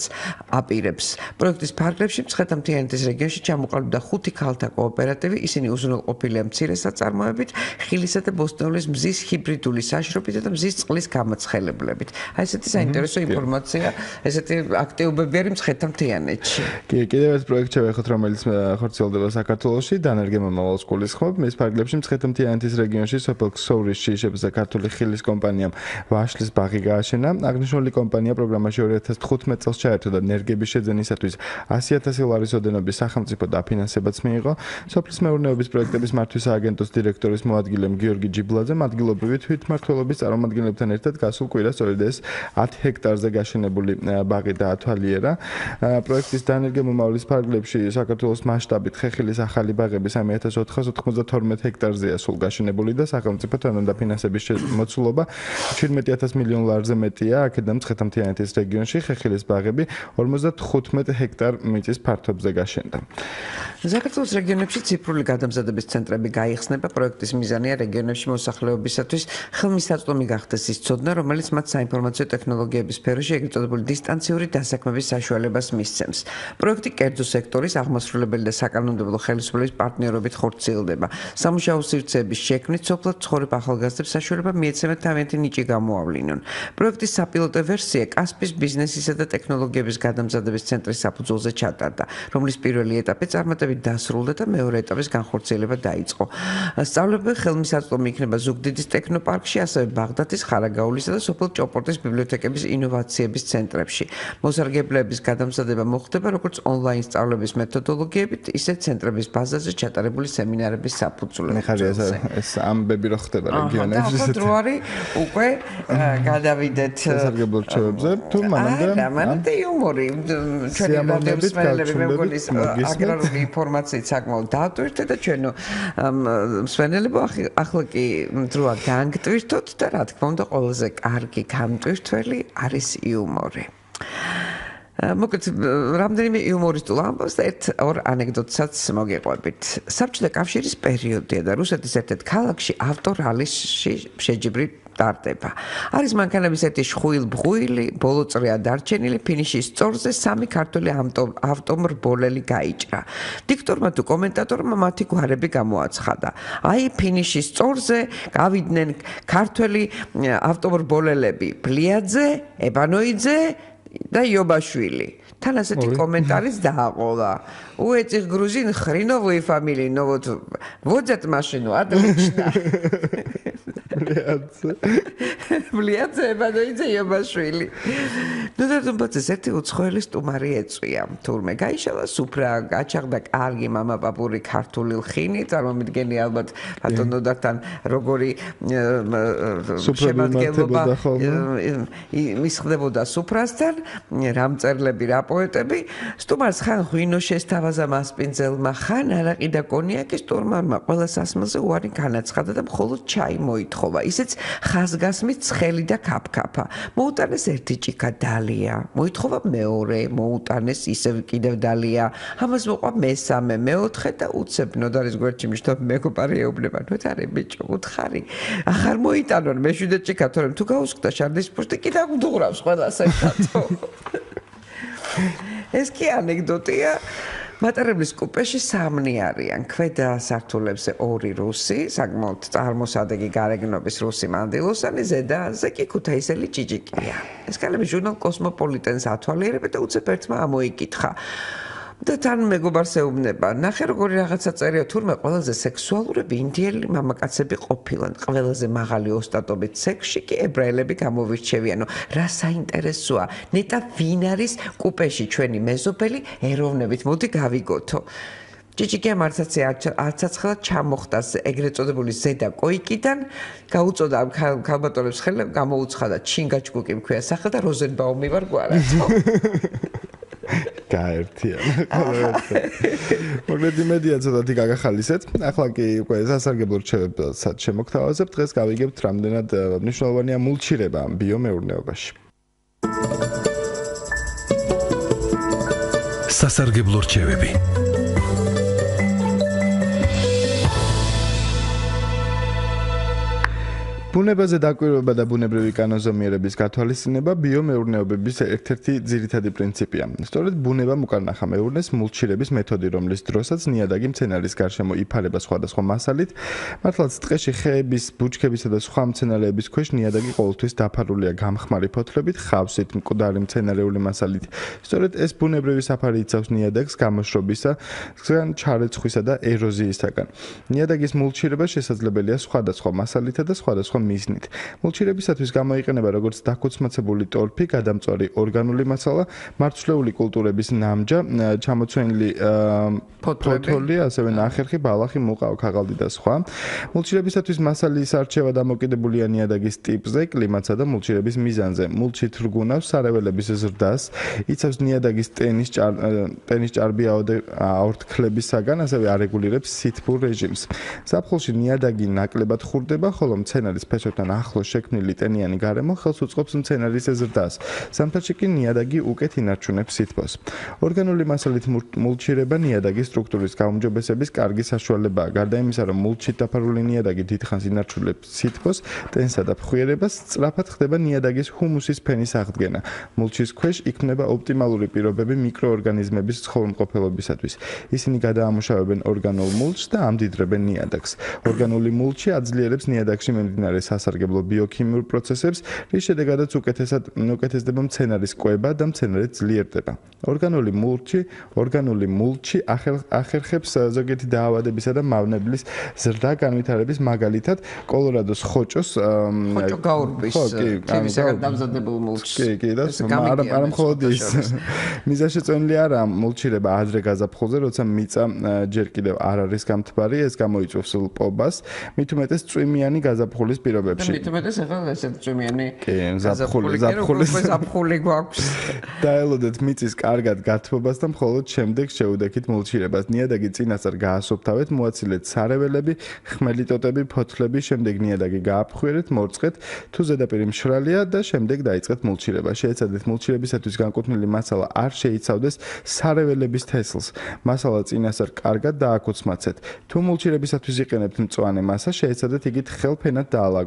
[SPEAKER 1] აპირებს. პროექტის ფარგლებში მცხეთა-მთიანეთის რეგიონში ჩამოყალიბდა ხუთი ქალთა კოოპერატივი, ისინი უზრუნველყოფილია მცირე საწარმოებით, ხილისა და ბოსტნეულის მზის ჰიბრიდული საშრობით და მზის წყლის გამაცხელებლებით. აი ესეთი საინტერესო ინფორმაცია, ესეთი აქტივობები არის მცხეთა-მთიანეთში.
[SPEAKER 2] კი, კიდევ ერთ პროექტს შევეხოთ, რომელიც ხორციელდება საქართველოში, დანერგემა მოვალ სკოლის ხმობ, მის ფარგლებში მცხეთმთიანეთის რეგიონში სოფელ ქსოვრის შიშებს და ქართული ხილის კომპანიამ ვაშლის ბაღი გააშენა. აღნიშნული კომპანია პროგრამაში 2015 წელს ჩაერთო და ნერგების შეძენისათვის 100.000 ლარის ოდენობის სახელმწიფო დაფინანსებაც მიიღო. სოფლის მეურნეობის პროექტების მართვის აგენტოს დირექტორის მოადგილემ გიორგი ჯიბლაძე ადგილობრივი თვითმმართველობის წარმომადგენლებთან ერთად გასულ კვირას სწორედ ეს 10 ჰექტარზე გაშენებული ბაღი დაათვალიერა. პროექტის დანერგე მომავლის ფარგლებში საქართველოს მასშტაბით ხეხილის ახალი ბაღები 3492 ჰექტარზეა სულ გაშენებული და სახელმწიფო დაფინანსების მოცულობა 17000 მილიონ ლარზე მეტია. აქედან მცხეთამთიანეთის რეგიონში ხეხილის ბაღები 55 ჰექტარ მიწის ფართობზე გაშენდა.
[SPEAKER 1] საქართველოს რეგიონებში ციფრული გადამზადების ცენტრები გაიხსნება. პროექტის მიზანია რეგიონებში მოსახლეობისათვის ხელმისაწვდომი გახდეს ის ცოდნა, რომელიც მათ საინფორმაციო ტექნოლოგიების სფეროში ეგრეთ წოდებული დისტანციური დასაქმების საშუალებას მისცემს. პროექტი კერძო კერძო სექტორის აღმასრულებელი და საკანონმდებლო ხელისუფლების პარტნიორობით ხორციელდება. სამუშაო სივრცეების შექმნით სოფლად ცხოვრებ ახალგაზრდებს საშუალება მიეცემათ თავიანთი ნიჭი გამოავლინონ. პროექტის საპილოტო ვერსია კასპის ბიზნესისა და ტექნოლოგიების გადამზადების ცენტრის საფუძველზე ჩატარდა, რომლის პირველი ეტაპი წარმატებით დასრულდა და მეორე ეტაპის განხორციელება დაიწყო. სწავლები ხელმისაწვდომი იქნება ზუგდიდის ტექნოპარკში, ასევე ბაღდათის ხარაგაულისა და სოფელ ჭოპორტის ბიბლიოთეკების ინოვაციების ცენტრებში. მოსარგებლეების გადამზადება მოხდება როგორც ონლაინ სწავლების მეთოდოლოგიებით, ისე ცენტრების ბაზაზე ჩატარებული სემინარების საფუძვლად.
[SPEAKER 2] მე ხარ ეს ეს ამბები რო ხდება რეგიონებში.
[SPEAKER 1] აჰა, და დროარი უკვე გადავიდეთ
[SPEAKER 2] მოსარგებლო რჩევებზე. თუ მანამდე
[SPEAKER 1] აა, მანამდე იუმორი. ჩვენი რადიოს მენელები მე მგონის აგრარული ინფორმაციით საკმაოდ დაატვირთე და ჩვენო მსვენელებო ახლა კი დროა განგტვირთოთ და რა თქმა უნდა ყველაზე კარგი გამტვირთველი არის იუმორი. მოკლედ რამდენიმე იუმორისტულ ამბავს და ერთ ორ ანეკდოტსაც მოგიყვებით. საბჭოთა კავშირის პერიოდია და რუსეთის ერთ-ერთ ქალაქში ავტორალიში შეჯიბრი ტარდება. არის მანქანების ერთი შხუილ-ბღუილი, ბოლო წრეა დარჩენილი ფინიშის სწორზე სამი ქართული ავტომობილელი გაიჭრა. დიქტორმა თუ კომენტატორმა მათი გვარები გამოაცხადა. აი ფინიშის სწორზე გავიდნენ ქართული ავტომობილელები ბლიაძე, ებანოიძე და იობაშვილი. თან ასეთი კომენტარის დააყოლა. უეცი გრუზინ ხრინოვი ფამილი ნოვოთ. ვოძეთ მაშინო ადრიჩნა.
[SPEAKER 2] ბლიაძე.
[SPEAKER 1] ბლიაძე ბადოიძე იობაშვილი. ნუ და თუმცა ერთი უცხოელი სტუმარი ეწვია. თურმე გაიშალა სუფრა, გაჩაღდა კარგი мама პაპური ქართული ლხინი, წარმომიდგენი ალბათ ბატონოდართან როგორი შემადგენლობა მისხდებოდა სუფრასთან, რამწერლები, რა პოეტები. სტუმარს ხან ღვინო შესთავაზა ავაზა მასპინძელმა ხან არაყი და კონიაკი სტორმანმა ყველა სასმელზე უარი განაცხადა და მხოლოდ ჩაი მოითხოვა. ისეც ხაზგასმით ცხელი და კაპკაფა. მოუტანეს ერთი ჭიქა დალია, მოითხოვა მეორე, მოუტანეს ისევ კიდევ დალია. ამას მოყვა მესამე, მეოთხე და უცებ ნოდარის გვერდში მიშტობ მეგობარი ეუბნება, ნოდარე ბიჭო, უთხარი. ახარ მოიტანონ მეშვიდე ჭიქა, თორემ თუ გაუსხდა შარდის პუშტი კი დაგუდღურავს ყველას ერთად. [laughs] ეს კი ანეკდოტია. მატარებლის კუპეში სამნი არიან. ქვედა სართულებზე ორი რუსი, საკმაოდ წარმოსადეგი გარეგნობის რუსი მანდილოსანი, ზედაზე კი ქუთაისელი ჭიჭიკია. ეს კალები ჟურნალ კოსმოპოლიტენს ათვალიერებდა და უცებ ერთმა ამოიკითხა. და თან მეგობარს ეუბნება, ნახე როგორი რაღაცა წერია თურმე ყველაზე სექსუალურები ინდიელი მამაკაცები ყოფილან, ყველაზე მაღალი ოსტატობით სექსში კი ებრაელები გამოვირჩევიანო. რა საინტერესოა, ნეტა ვინ არის კუპეში ჩვენი მეზობელი? ეროვნებით, მოდი გავიგოთო. ჭიჭიკია მარცაცი არცაცხლად ჩამოხტას ეგრეთ წოდებული ზედა კოიკიდან. გაუწოდა ამ ქალბატონებს ხელი გამოუცხადა ჩინგაჩკუკი მქვია სახე და როზენბაუმი ვარ გვარათო [laughs]
[SPEAKER 2] გაერთიან ხოლმე. მოგედი მედია ცოტათი გაგახალისეთ. ახლა კი უკვე სასარგებლო რჩევებსაც შემოგთავაზებ. დღეს გავიგებთ რამდენად მნიშვნელოვანია მულჩირება ბიომეურნეობაში.
[SPEAKER 6] სასარგებლო რჩევები.
[SPEAKER 2] ბუნებაზე დაკვირვება და ბუნებრივი კანონზომიერების გათვალისწინება ბიომეურნეობების ერთ-ერთი ძირითადი პრინციპია. სწორედ ბუნება უკარნახა მეურნეს მულჩირების მეთოდი, რომლის დროსაც ნიადაგი მცენარის გარშემო იფარება სხვადასხვა მასალით. მართლაც ტყეში ხეების, ბუჩქებისა და სხვა მცენარეების ქვეშ ნიადაგი ყოველთვის დაფარულია გამხმარი ფოთლებით, ხავსით, მკვდარი მცენარეული მასალით. სწორედ ეს ბუნებრივი საფარი იცავს ნიადაგს გამოშრობისა, ზგან ჩარეცხვისა და ეროზიისაგან. ნიადაგის მულჩირება შესაძლებელია სხვადასხვა მასალითა და სხვადასხვა მიზნით. მულჩირებისათვის გამოიყენება როგორც დაქუცმაცებული ტორფი, გადამწვარი ორგანული მასალა, მარცვლეული კულტურების ნამჯა, ჩამოცვენილი ფოთოლი, ასევე ნახერხი, ბალახი, მუყა, ქაღალდი და სხვა. მულჩირებისათვის მასალის არჩევა დამოკიდებულია ნიადაგის ტიპზე, კლიმატსა და მულჩირების მიზანზე. მულჩი თრგუნავს სარეველების ზრდას, იცავს ნიადაგის ტენის ტენის ჭარბი აორთქლებისაგან, ასევე არეგულირებს სითბურ რეჟიმს. საფხულში ნიადაგი ნაკლებად ხურდება, ხოლო მცენარის ფესვებთან ახლოს შექმნილი ტენიანი გარემო ხელს უწყობს მცენარის ზრდას. სამთაში კი ნიადაგი უკეთ ინარჩუნებს სითბოს. ორგანული მასალით მულჩირება ნიადაგის სტრუქტურის გაუმჯობესების კარგი საშუალებაა. გარდა იმისა, რომ მულჩით დაფარული ნიადაგი დიდხანს ინარჩუნებს სითბოს, ტენსა და ფხვიერებას, სწრაფად ხდება ნიადაგის ჰუმუსის ფენის აღდგენა. მულჩის ქვეშ იქმნება ოპტიმალური პირობები მიკროორგანიზმების ცხოვრმყოფელობისათვის. ისინი გადაამუშავებენ ორგანულ მულჩს და ამდიდრებენ ნიადაგს. ორგანული მულჩი აძლიერებს ნიადაგში მიმდინარე სასარგებლო ბიოქიმიურ პროცესებს, რის შედეგადაც უკეთესად უკეთესდება მცენარის კვება და მცენარე ძლიერდება. ორგანული მულჩი, ორგანული მულჩი ახერხებს ზოგიერთი დაავადებისა და მავნებლის ზრდა განვითარების მაგალითად კოლორადოს ხოჭოს
[SPEAKER 1] ხოჭო გაურბის თემისაგან დამზადებულ მულჩს.
[SPEAKER 2] კი, კი, და არა არა მხოლოდ ის. [laughs] მიზანშეწონილი არა მულჩირება ადრე გაზაფხულზე, როცა მიწა ჯერ კიდევ არ არის გამთბარი, ეს გამოიწვევს პობას, მით უმეტეს წვიმიანი გაზაფხულის პირობებში.
[SPEAKER 1] მით უმეტეს ახლა ესეთ წვიმიანი
[SPEAKER 2] კი, ზაფხული, ზაფხული,
[SPEAKER 1] ზაფხული გვაქვს. [laughs]
[SPEAKER 2] დაელოდეთ მიწის კარგად გათბობას და მხოლოდ შემდეგ შეუდექით მულჩირებას. ნიადაგი წინასწარ გაასუფთავეთ, მოაცილეთ სარეველები, ხმელი ტოტები, ფოთლები, შემდეგ ნიადაგი გააფხვიერეთ, მორწყეთ, თუ ზედაპირი მშრალია და შემდეგ დაიწყეთ მულჩირება. შეეცადეთ მულჩირებისათვის განკუთვნილი მასალა არ შეიცავდეს სარეველების თესლს. მასალა წინასწარ კარგად დააკოცმაცეთ. თუ მულჩირებისათვის იყენებთ მწვანე მასა, შეეცადეთ იგით ხელფენად დაალაგოთ.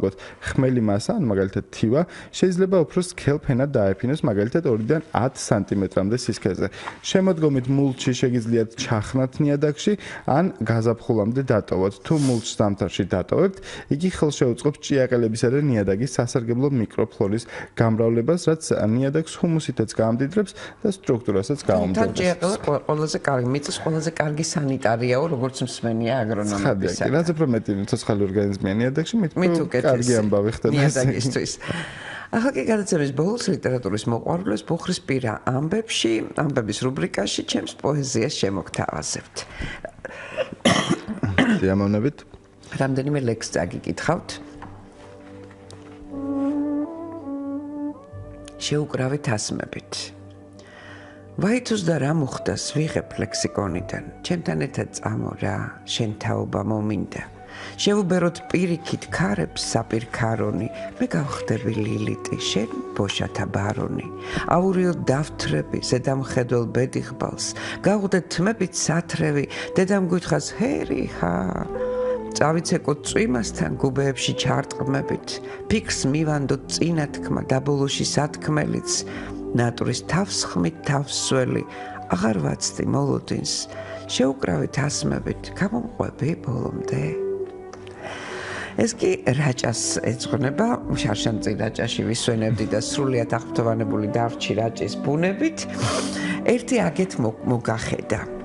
[SPEAKER 2] ხმელი მასა, ან მაგალითად თივა, შეიძლება უფრო სქელფენად დაეფინოს, მაგალითად 2-დან 10 სანტიმეტრამდე სისქეზე. შემოდგომით მულჩი შეგიძლიათ ჩახნათ ნიადაგში, ან გაზაფხულამდე დატოვოთ. თუ მულჩს დამთარში დატოვებთ, იგი ხელშეუწყობს ჭიაყელებისა და ნიადაგის სასარგებლო მიკროფლორის გამრავლებას, რაც ნიადაგს ჰუმუსითაც გაამდიდრებს და სტრუქტურასაც გაუმჯობესებს.
[SPEAKER 1] ჭიაყელა ყველაზე კარგი მიწის ყველაზე კარგი სანიტარიაო, როგორც მსმენია აგრონომებისა.
[SPEAKER 2] რაც უფრო მეტი ცოცხალი ორგანიზმია ნიადაგში, მით უფრო კარგი ამბავი ხდება
[SPEAKER 1] ნიადაგისთვის. ახლა კი გადაცემის ბოლოს ლიტერატურის მოყვარულებს ბუხრის პირა ამბებში, ამბების რუბრიკაში ჩემს პოეზიას შემოგთავაზებთ.
[SPEAKER 2] დიამონებით.
[SPEAKER 1] რამდენიმე ლექსს აგიკითხავთ. შეუკრავით ასმებით. ვაითუს და რა მოხდას ვიღებ ლექსიკონიდან ჩემთან ერთად წამო რა შენ თაობა მომინდა შევუბეროთ პირიქით ქარებს საპირქარონი. მე გავხდები ლილიტი შენ ბოშათა ბარონი. აურიო დავთრები ზედამხედველ ბედიღბალს. გავხდეთ თმებით სათრევი დედამ გითხას ჰერი ხა წავიცეკო წვიმასთან გუბეებში ჩარტყმებით. ფიქს მივანდო წინა თქმა დაბოლოში სათქმელიც. ნატურის თავს ხმით თავსველი აღარ ვაცდი მოლოდინს. შეუკრავით ასმებით გამომყვები ბოლომდე ეს კი რაჭას ეძღვნება შარშანწი რაჭაში ვისვენებდი და სრულიად აღფრთოვანებული დარჩი რაჭის ბუნებით. ერთი აგეთ მოგახედა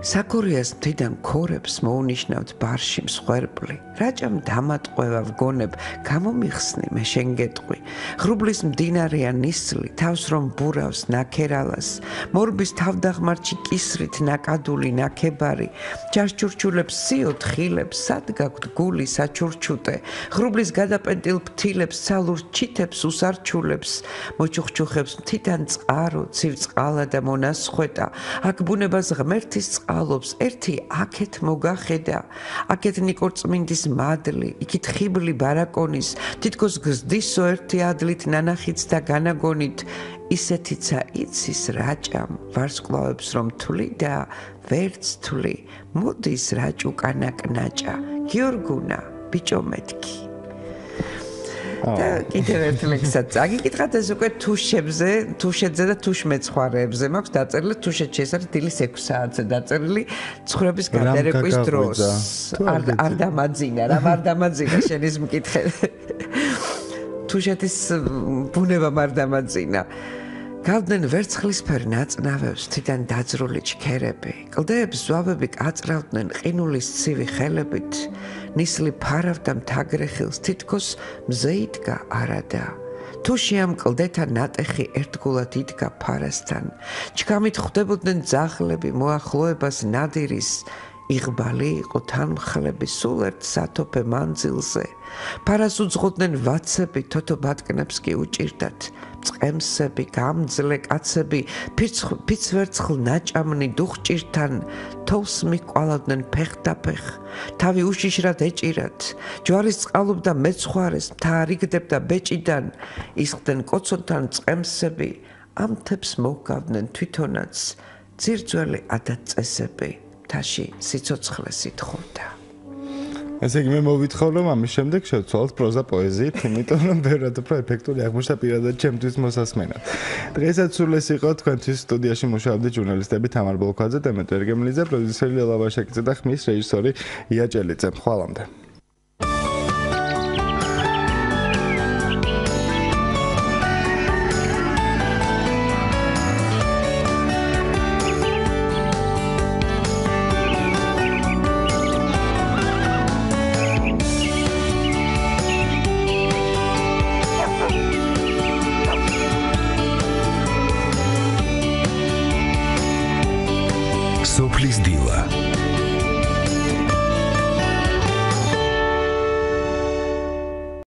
[SPEAKER 1] საკურიას თიდან ქორებს მოუნიშნავთ ბარში მსხვერპლი რაჭამ დამატყვევა ვგონებ გამომიხსნი მე შენ გეტყვი ღრუბლის მდინარეა ნისლი თავს რომ ბურავს ნაკერალას მორბის თავდაღმარჩი კისრით ნაკადული ნაკებარი ჯაშჩურჩულებს სიოთ ხილებს სად გაქვთ გული საჩურჩუტე ღრუბლის გადაპენტილ ფთილებს სალურ ჩითებს უსარჩულებს მოჩუხჩუხებს თიდან წყარო ცივწყალა და მონასხვეტა აქ ბუნებას ღმერთის წყალობს. ერთი აქეთ მოგახედა. აქეთ ნიკორწმინდის მადლი, იქით ხიბლი ბარაკონის, თითქოს გზდისო ერთი ადლით ნანახიც და განაგონით, ისეთიცა იცის რაჭამ, ვარსკვლავებს რომ თვლი და ვერც თვლი, მოდის რაჭუკანაკნაჭა, გიორგუნა, ბიჭო მეთქი. და კიდევ ერთ ლექსსაც აგიკითხათ ეს უკვე თუშებზე, თუშეთზე და თუშმეცხვარეებზე მაქვს დაწერილი თუშეთში ეს არის დილის 6 საათზე დაწერილი ცხრების გადარეკვის დროს. არ არ დამაძინა, რა არ დამაძინა შენის მკითხე. თუშეთის ბუნება არ დამაძინა. გავდნენ ვერცხლისფერ ნაწნავებს თიდან დაძრული ჩქერები. კლდეებს ზვავები კაწრავდნენ ყინულის ცივი ხელებით. ნისლი ფარავდა მთაგრეხილს თითქოს მზეიდგა არადა თუ შეამკლდეთა ნატეხი ერთგულად იდგა ფარასთან ჩქამით ხვდებოდნენ ძაღლები მოახლოებას ნადირის იღბალი იყო თანმხლები სულ ერთ სათოფე მანძილზე. ფარას უძღოდნენ ვაცები თოთო ბატკნებს კი უჭირდათ. წემსები გამძლე კაცები ფიცვერცხლ ნაჭამნი დუხჭირთან თოვს მიყვალავდნენ ფეხდაფეხ. თავი უშიშრად ეჭირათ. ჯვარის წყალობდა მეცხვარეს თარიგდებდა ბეჭიდან. ისხდნენ კოცონთან წემსები ამთებს მოგავდნენ თვითონაც. ძირძველი ადაწესები თაში სიцоცხლე სითხობდა.
[SPEAKER 2] ესე იგი მე მოვითხოვ რომ ამის შემდეგ შევცვალოთ პროზა პოეზიით, იმიტომ რომ ბევრად უფრო ეფექტური აღმოჩნდა პირადად ჩემთვის მოსასმენად. დღესაც სულ ეს იყო თქვენთვის სტუდიაში მუშაობდი ჟურნალისტები თამარ ბოლქვაძე, დემეტრე ერგემლიძე, პროდიუსერი ლელა ვაშაკიძე და ხმის რეჟისორი ია ჭელიძე. ხვალამდე.